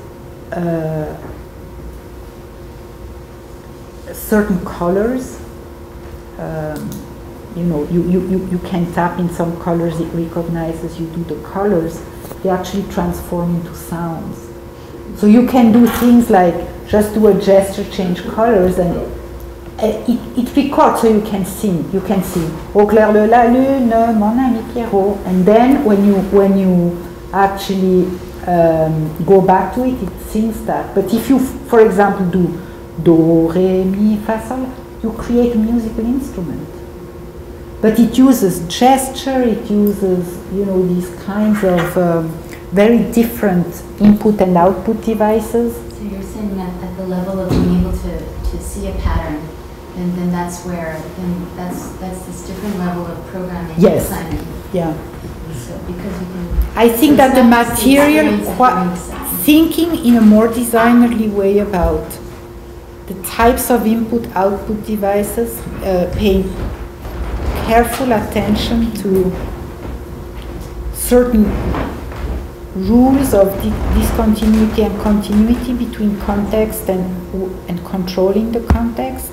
uh, certain colors. Um, you know, you, you, you, you can tap in some colors, it recognizes you do the colors, they actually transform into sounds. So you can do things like just do a gesture, change colors, and uh, it, it records so you can sing. You can sing Au clair de la lune, mon ami Pierrot. And then when you, when you actually um, go back to it, it sings that. But if you, for example, do do, re, mi, fa, sol, you create a musical instrument. But it uses gesture, it uses, you know, these kinds of um, very different input and output devices. So you're saying that at the level of being able to, to see a pattern, then, then that's where, then that's, that's this different level of programming yes. designing. Yeah. So because you can. I think that the material, thinking in a more designerly way about the types of input output devices, uh, paying careful attention to certain rules of discontinuity and continuity between context and, and controlling the context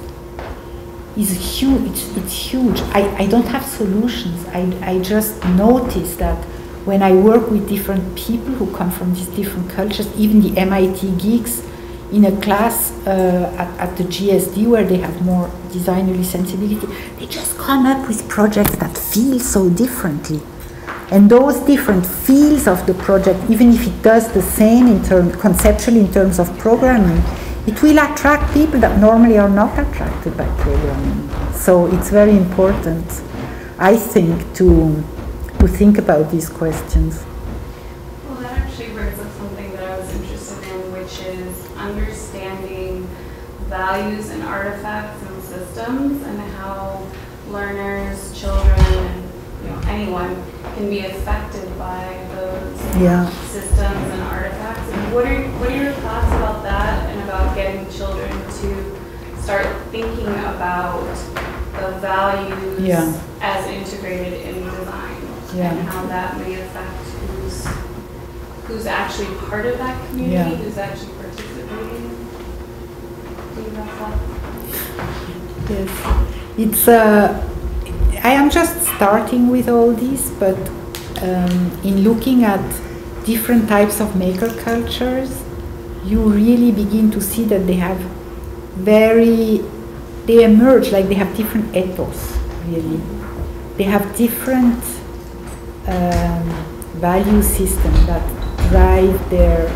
is huge. It's, it's huge. I, I don't have solutions. I, I just notice that when I work with different people who come from these different cultures, even the MIT geeks, in a class uh, at, at, the GSD where they have more designerly sensibility, they just come up with projects that feel so differently. And those different fields of the project, even if it does the same in term, conceptually in terms of programming, it will attract people that normally are not attracted by programming. So it's very important, I think, to, to think about these questions. Well, that actually brings up something that I was interested in, which is understanding values and artifacts and systems and how learners, children, you know, anyone can be affected by those yeah. systems and artifacts. And what are what are your thoughts about that and about getting children to start thinking about the values yeah. as integrated in design yeah. and how that may affect who's who's actually part of that community, who's actually participating. Do you have that? Yes, it's. Uh, I am just starting with all this, but um, in looking at different types of maker cultures, you really begin to see that they have very, they emerge like they have different ethos, really. They have different um, value systems that drive their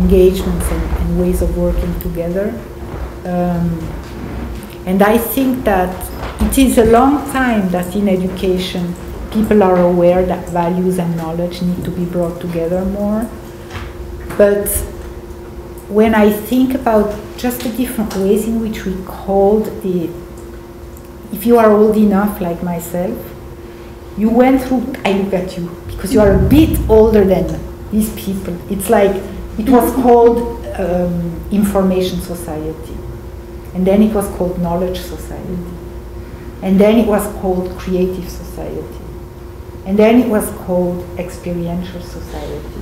engagements and, and ways of working together. Um, and I think that it is a long time that in education people are aware that values and knowledge need to be brought together more. But when I think about just the different ways in which we called the, if you are old enough like myself, you went through, I look at you, because you are a bit older than these people. It's like, it was called um, information society. And then it was called knowledge society. And then it was called creative society. And then it was called experiential society.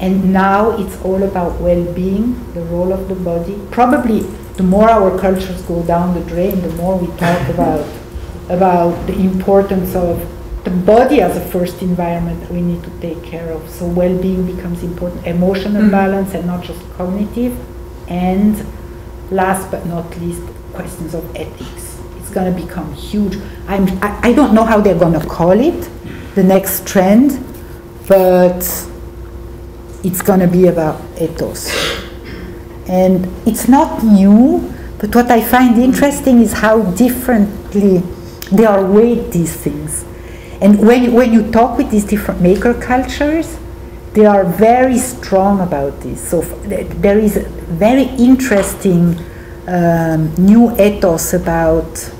And now it's all about well-being, the role of the body. Probably the more our cultures go down the drain, the more we talk about about the importance of the body as a first environment we need to take care of. So well-being becomes important, emotional mm. balance and not just cognitive. And last but not least, questions of ethics. Going to become huge. I'm, I, I don't know how they're going to call it, the next trend, but it's going to be about ethos. And it's not new, but what I find interesting is how differently they are weighed, these things. And when, when you talk with these different maker cultures, they are very strong about this. So there is a very interesting um, new ethos about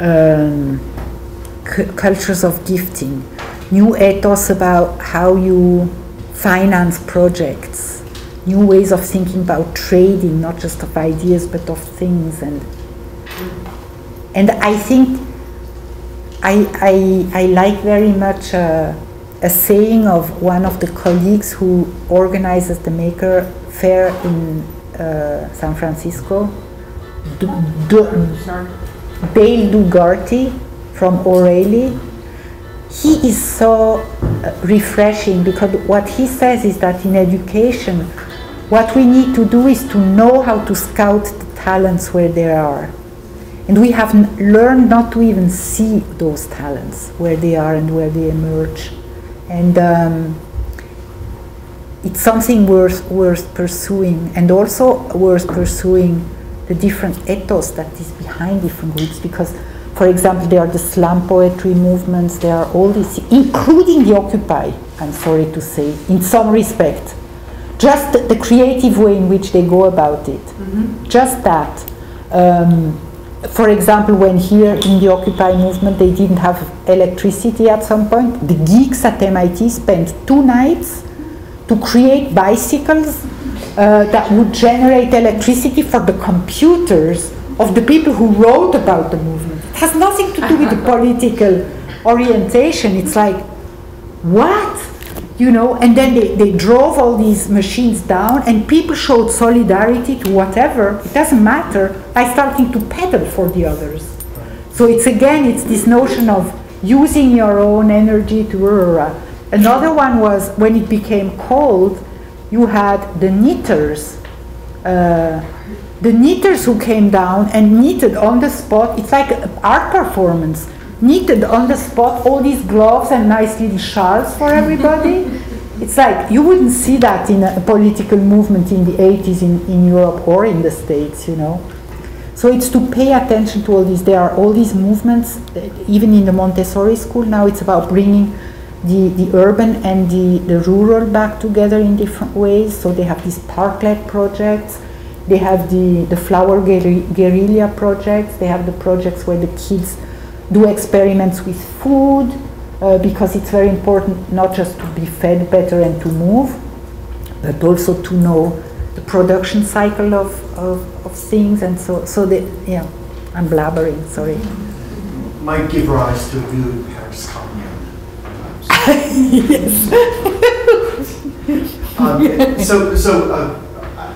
um, cultures of gifting, new ethos about how you finance projects, new ways of thinking about trading, not just of ideas but of things, and and I think I, I, I like very much a saying of one of the colleagues who organizes the Maker Faire in uh, San Francisco, Dale Dougherty from O'Reilly. He is so uh, refreshing because what he says is that in education, what we need to do is to know how to scout the talents where they are and we have learned not to even see those talents, where they are and where they emerge. And um, it's something worth, worth pursuing, and also worth pursuing the different ethos that is behind different groups. Because, for example, there are the slam poetry movements, there are all these, including the Occupy, I'm sorry to say, in some respect. Just the, the creative way in which they go about it. Mm-hmm. Just that. Um, for example, when here in the Occupy movement they didn't have electricity at some point, the geeks at MIT spent two nights to create bicycles uh, that would generate electricity for the computers of the people who wrote about the movement. It has nothing to do with the political orientation. It's like, what? you know, and then they, they drove all these machines down and people showed solidarity to whatever, it doesn't matter, by starting to pedal for the others. So it's again, it's this notion of using your own energy to, uh, another one was when it became cold, you had the knitters, uh, the knitters who came down and knitted on the spot, it's like an art performance knitted on the spot all these gloves and nice little shawls for everybody. it's like you wouldn't see that in a political movement in the 80s in, in Europe or in the States, you know. So it's to pay attention to all these. There are all these movements, even in the Montessori school now, it's about bringing the, the urban and the, the rural back together in different ways. So they have these parklet projects, they have the, the flower guerrilla projects, they have the projects where the kids do experiments with food uh, because it's very important not just to be fed better and to move, but also to know the production cycle of, of, of things. And so, so the, yeah, I'm blabbering, sorry. Might give rise to a new Paris. Yes. um, yes. So, so uh,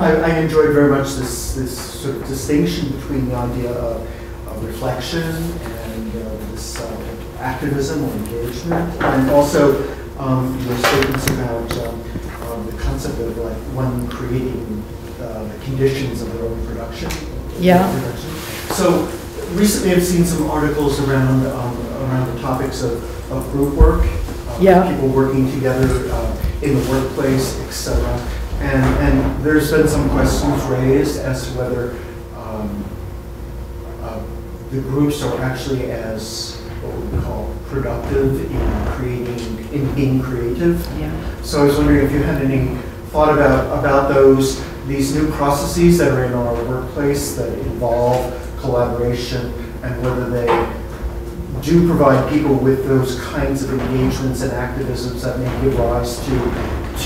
I, I enjoyed very much this, this sort of distinction between the idea of, of reflection activism or engagement, and also um, your statements about um, um, the concept of like one creating uh, the conditions of their own production. Yeah. Production. So recently, I've seen some articles around um, around the topics of, of group work, uh, yeah. people working together uh, in the workplace, etc. And and there's been some questions raised as to whether um, uh, the groups are actually as what we call productive in creating, in being creative. Yeah. So I was wondering if you had any thought about, about those, these new processes that are in our workplace that involve collaboration and whether they do provide people with those kinds of engagements and activisms that may give rise to,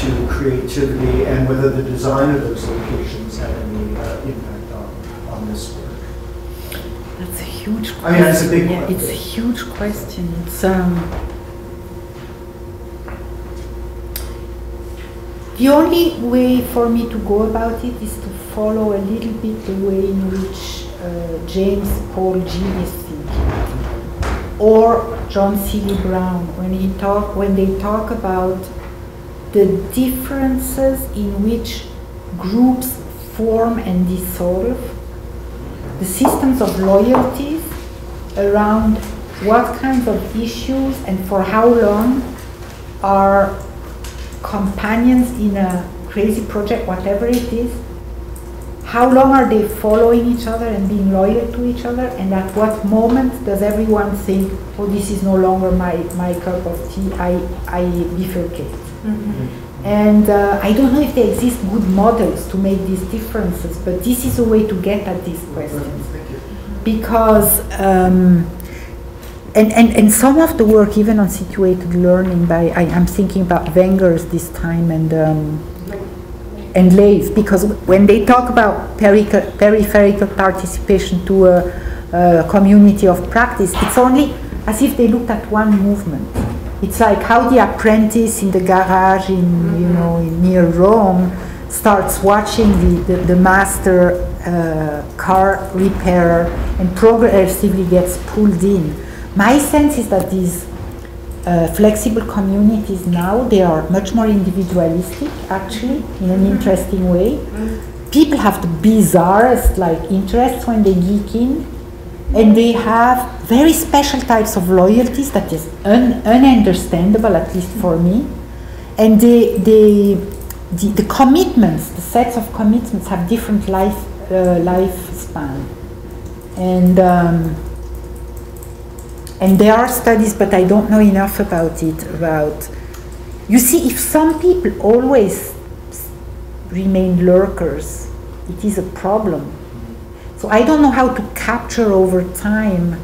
to creativity and whether the design of those locations have any uh, impact on, on this work That's a huge question. I mean, it's a big yeah, It's a huge question. It's um, the only way for me to go about it is to follow a little bit the way in which uh, James Paul Gee is thinking. Or John Seely Brown when he talk when they talk about the differences in which groups form and dissolve, the systems of loyalties around what kinds of issues and for how long are companions in a crazy project, whatever it is, how long are they following each other and being loyal to each other, and at what moment does everyone think, oh, this is no longer my, my cup of tea, I, I bifurcate. Mm-hmm. And uh, I don't know if there exist good models to make these differences, but this is a way to get at these questions. Because, um, and, and, and some of the work, even on situated learning, by I, am thinking about Wengers this time and um, and Lave, because when they talk about peripheral participation to a, a, community of practice, it's only as if they looked at one movement. It's like how the apprentice in the garage in, you know, in, near Rome starts watching the, the, the master uh, car repairer and progressively gets pulled in. My sense is that these uh, flexible communities now they are much more individualistic actually in an interesting way. People have the bizarrest like interests when they geek in and they have very special types of loyalties that is un- ununderstandable at least for me. And they, they the, the commitments the sets of commitments have different life uh, lifespan and um, and there are studies, but I don't know enough about it. About you see, if some people always remain lurkers, it is a problem. So I don't know how to capture over time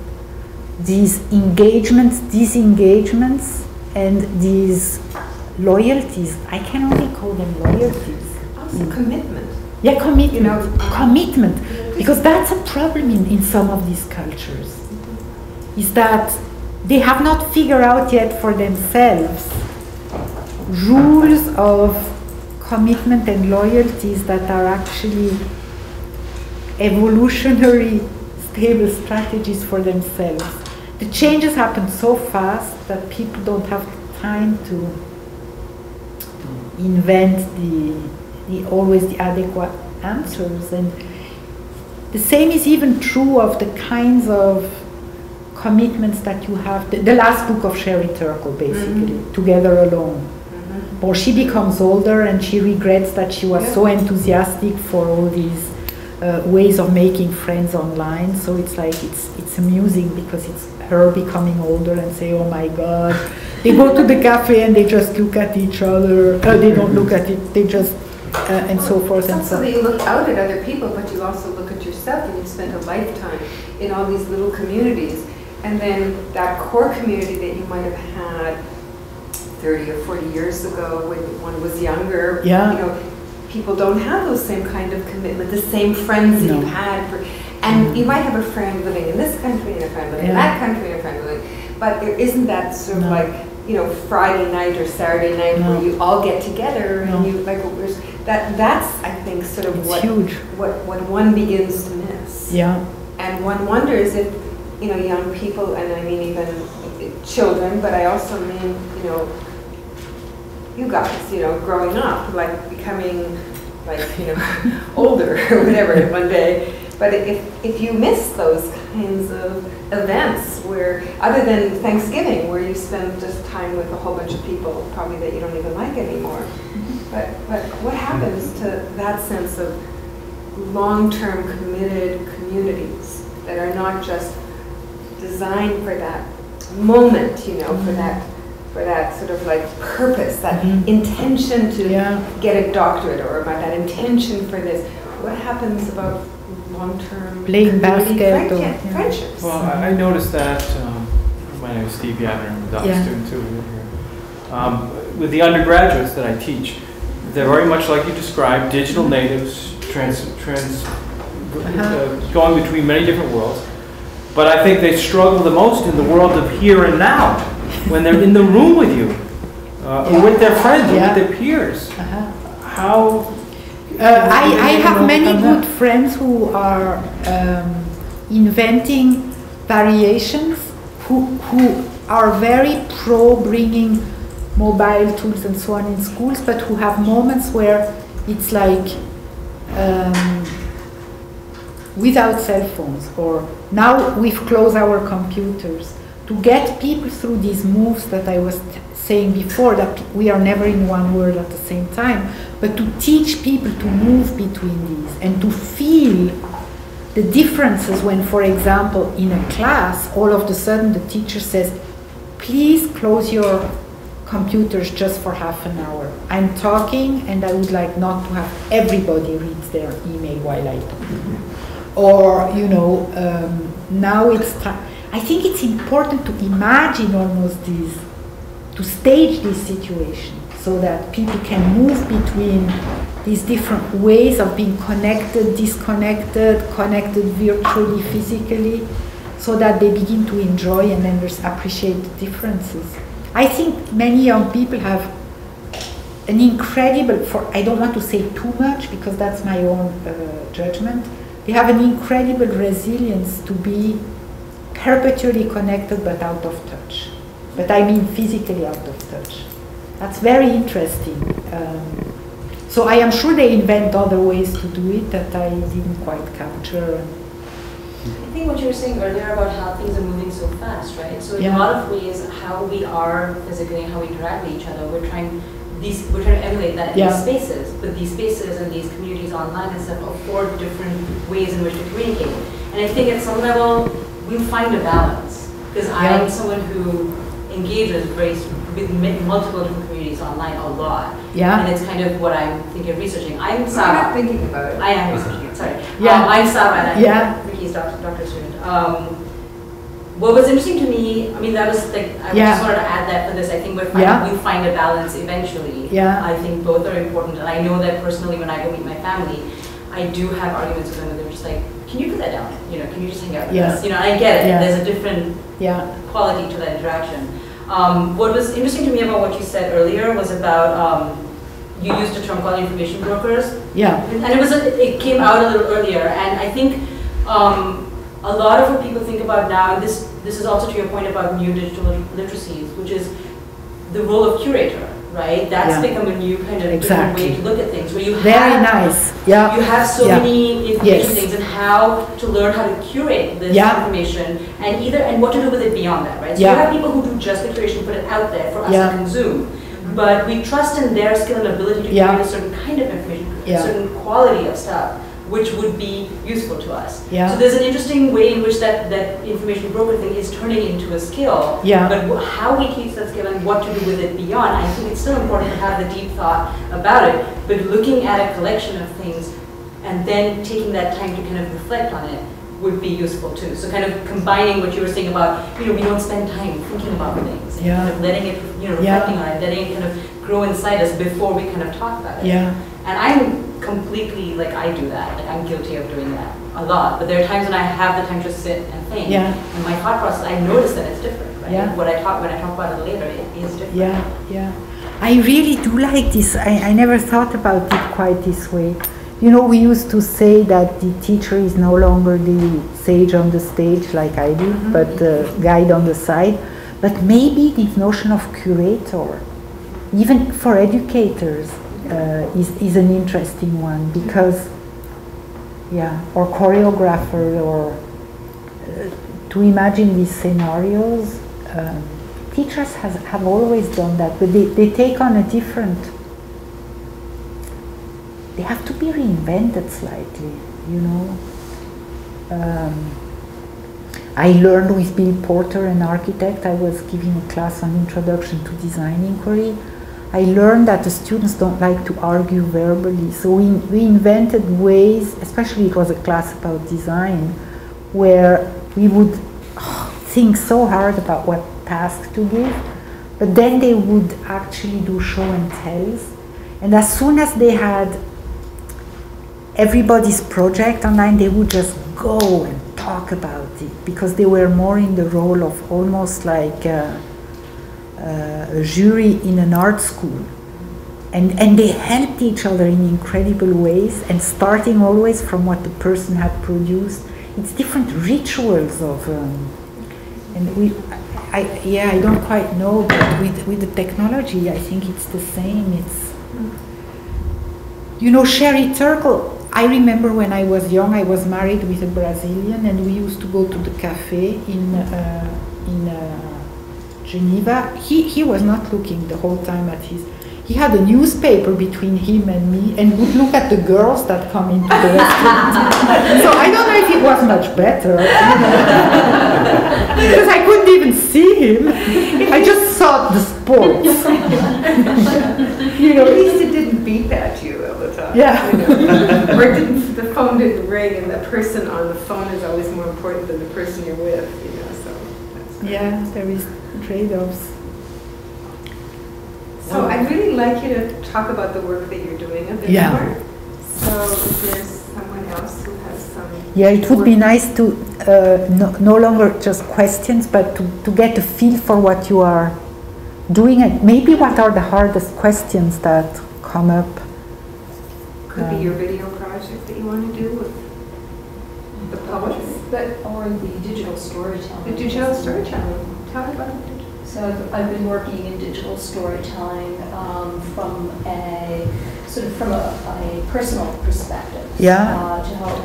these engagements, disengagements, and these loyalties. I can only call them loyalties. Also mm. commitment. Yeah, commitment. You know, commitment. Because that's a problem in, in some of these cultures is that they have not figured out yet for themselves rules of commitment and loyalties that are actually evolutionary stable strategies for themselves. The changes happen so fast that people don't have time to invent the, the always the adequate answers and the same is even true of the kinds of commitments that you have. The, the last book of Sherry Turkle, basically, mm-hmm. Together Alone. Mm-hmm. Or she becomes older and she regrets that she was yeah. so enthusiastic for all these uh, ways of making friends online. So it's like it's it's amusing because it's her becoming older and say, "Oh my God." They go to the cafe and they just look at each other. Uh, they don't look at it. They just uh, and so forth and so. You look out at other people, but you also look at yourself, and you've spent a lifetime in all these little communities and then that core community that you might have had 30 or 40 years ago when one was younger, yeah. you know, people don't have those same kind of commitment, the same friends that no. you had. For, and mm. you might have a friend living in this country and a friend living yeah. in that country and a friend living, but there isn't that sort of like, you know, Friday night or Saturday night no. where you all get together and you like that. That's I think sort of it's what huge. what what one begins to miss. Yeah. And one wonders if you know, young people, and I mean even children, but I also mean, you know, you guys, you know, growing up, like becoming, like, you know, older or whatever one day. But if, if you miss those kinds of events where, other than Thanksgiving, where you spend just time with a whole bunch of people probably that you don't even like anymore, mm-hmm. but, but what happens to that sense of long-term committed communities that are not just designed for that moment, you know, mm-hmm. for that for that sort of like purpose, that mm-hmm. intention to yeah. get a doctorate or about that intention for this. What happens about long-term playing basket or yeah. friendships? Well, I, I noticed that. Um, my name is Steve Yadner. I'm a doctor yeah. student too. Um, with the undergraduates that I teach, they're very much like you described, digital natives, trans, trans, uh-huh. uh, going between many different worlds. But I think they struggle the most in the world of here and now, when they're in the room with you, uh, or with their friends, or with their peers. Uh-huh. How? Uh, I, I have many good friends who are um, inventing variations who, who are very pro bringing mobile tools and so on in schools, but who have moments where it's like um, without cell phones, or now we've closed our computers. To get people through these moves that I was saying before, that we are never in one world at the same time, but to teach people to move between these and to feel the differences when, for example, in a class, all of a sudden the teacher says, please close your computers just for half an hour. I'm talking and I would like not to have everybody read their email while I talk. Or, you know, um, now it's time. I think it's important to imagine almost this, to stage this situation so that people can move between these different ways of being connected, disconnected, connected virtually, physically, so that they begin to enjoy and then appreciate the differences. I think many young people have an incredible, for I don't want to say too much because that's my own uh, judgment, they have an incredible resilience to be perpetually connected but out of touch. But I mean physically out of touch. That's very interesting. Um, so I am sure they invent other ways to do it that I didn't quite capture. I think what you were saying earlier about how things are moving so fast, right? So in Yeah. a lot of ways, how we are physically and how we interact with each other, we're trying these we're trying to emulate that in Yeah. these spaces. But these spaces and these communities online and stuff afford different ways in which to communicate. And I think at some level, we find a balance because Yeah. I'm someone who engages very s- with multiple different communities online a lot. Yeah. And it's kind of what I'm thinking of researching. I'm I'm not Sarah. thinking about it. I am researching it, sorry. Yeah. Um, I'm Sarah, and I'm Yeah. Ricky's doctor, doctor student. Um, what was interesting to me, I mean, that was like, I Yeah. just wanted to add that for this. I think we're Yeah. finding, we find a balance eventually. Yeah. I think both are important, and I know that personally when I go meet my family, I do have arguments with them, and they're just like, can you put that down? You know, can you just hang out with Yeah. us? You know, I get it. Yeah. There's a different Yeah. quality to that interaction. Um, what was interesting to me about what you said earlier was about um, you used a term called information brokers. Yeah. And it was a, it came out a little earlier, and I think um, a lot of what people think about now, and this this is also to your point about new digital literacies, which is the role of curator, right? That's Yeah. become a new kind of Exactly. way to look at things, where you Very have nice. Yeah. you have so Yeah. many information Yes. things and how to learn how to curate this Yeah. information and either and what to do with it beyond that, right? So Yeah. you have people who do just the curation, put it out there for us to consume. But we trust in their skill and ability to Yeah. create a certain kind of information, a certain quality of stuff, which would be useful to us. Yeah. So there's an interesting way in which that, that information broker thing is turning into a skill. Yeah. But how we teach that skill and what to do with it beyond, I think it's still important to have the deep thought about it, but looking at a collection of things and then taking that time to kind of reflect on it would be useful too. So kind of combining what you were saying about, you know, we don't spend time thinking about things. and Yeah. kind of letting it, you know, Yeah. reflecting on it, letting it kind of grow inside us before we kind of talk about it. Yeah. And I'm completely, like, I do that. Like, I'm guilty of doing that a lot. But there are times when I have the time to sit and think. Yeah. And my thought process, I notice that it's different, right? Yeah. What I talk, when I talk about it later, it is different. Yeah, yeah. I really do like this. I, I never thought about it quite this way. You know, we used to say that the teacher is no longer the sage on the stage like I did, mm-hmm. but the guide on the side. But maybe this notion of curator, even for educators, uh, is, is an interesting one because, yeah, or choreographer, or uh, to imagine these scenarios. Um, teachers has, have always done that, but they, they take on a different, they have to be reinvented slightly, you know. Um, I learned with Bill Porter, an architect, I was giving a class on Introduction to Design Inquiry. I learned that the students don't like to argue verbally, so we, we invented ways, especially it was a class about design, where we would oh, think so hard about what task to give, but then they would actually do show and tells. And as soon as they had everybody's project online, they would just go and talk about it because they were more in the role of almost like a, a jury in an art school. And, and they helped each other in incredible ways and starting always from what the person had produced. It's different rituals of um, And we, I, yeah, I don't quite know, but with, with the technology, I think it's the same. It's, you know, Sherry Turkle. I remember when I was young, I was married with a Brazilian, and we used to go to the cafe in uh, in uh, Geneva. He he was not looking the whole time at his. He had a newspaper between him and me, and would look at the girls that come into the restaurant. so I don't know if it was much better, because I couldn't even see him. I just saw the sports. you know, At least it didn't beep at you all the time. Yeah. you know. Or didn't, the phone didn't ring and the person on the phone is always more important than the person you're with, you know, so. that's yeah, there is trade-offs. So I'd really like you to talk about the work that you're doing a bit Yeah. more. So if there's someone else who has some. Yeah, it would be nice to uh, no, no longer just questions, but to, to get a feel for what you are doing and maybe what are the hardest questions that come up. Could be your video project that you want to do with the poets, But, or the digital storytelling. the digital storytelling. Tell me about it. So I've, I've been working in digital storytelling um, from a, sort of from a, a personal perspective. Yeah. uh, To help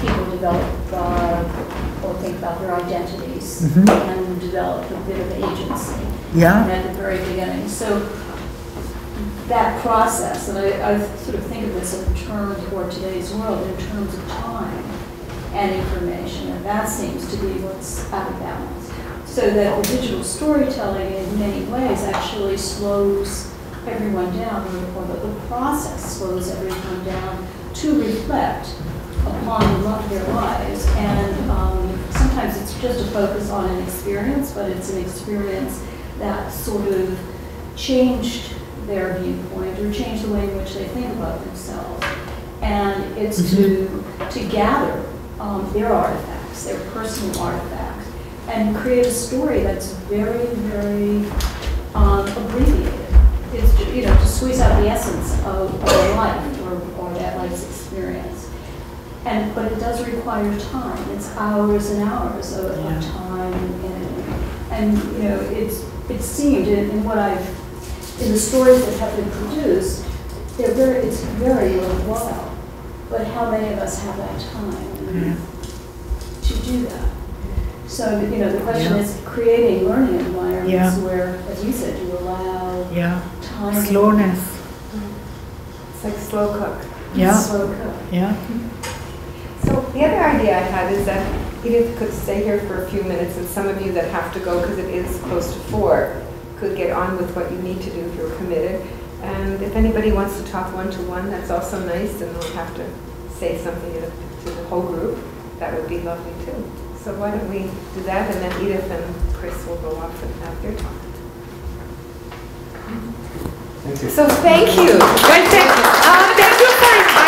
people develop uh, or think about their identities Mhm. and develop a bit of agency. Yeah. And at the very beginning. So that process, and I, I sort of think of this in terms for today's world, in terms of time and information, and that seems to be what's out of balance. So that the digital storytelling in many ways actually slows everyone down, or the, the process slows everyone down to reflect upon their lives. And um, sometimes it's just a focus on an experience, but it's an experience that sort of changed their viewpoint or changed the way in which they think about themselves. And it's to, to gather um, their artifacts, their personal artifacts, and create a story that's very, very um, abbreviated. It's, to, you know, to squeeze out the essence of, of life or, or that life's experience. And, but it does require time. It's hours and hours of, of time and, and, you know, it's, it seemed in, in what I've, in the stories that have been produced, they're very, it's very worthwhile. But how many of us have that time to do that? So, you know, the question Yeah. is creating learning environments Yeah. where, as you said, you allow Yeah. time. Slowness. It's like slow cook. Yeah. Slow cook. Yeah. So the other idea I had is that Edith could stay here for a few minutes and some of you that have to go, because it is close to four, could get on with what you need to do if you're committed. And if anybody wants to talk one-to-one, that's also nice, and they'll have to say something to to the whole group. That would be lovely too. So why don't we do that, and then Edith and Chris will go off and have their talk. Thank you. So thank you. Right, thank you. Uh, thank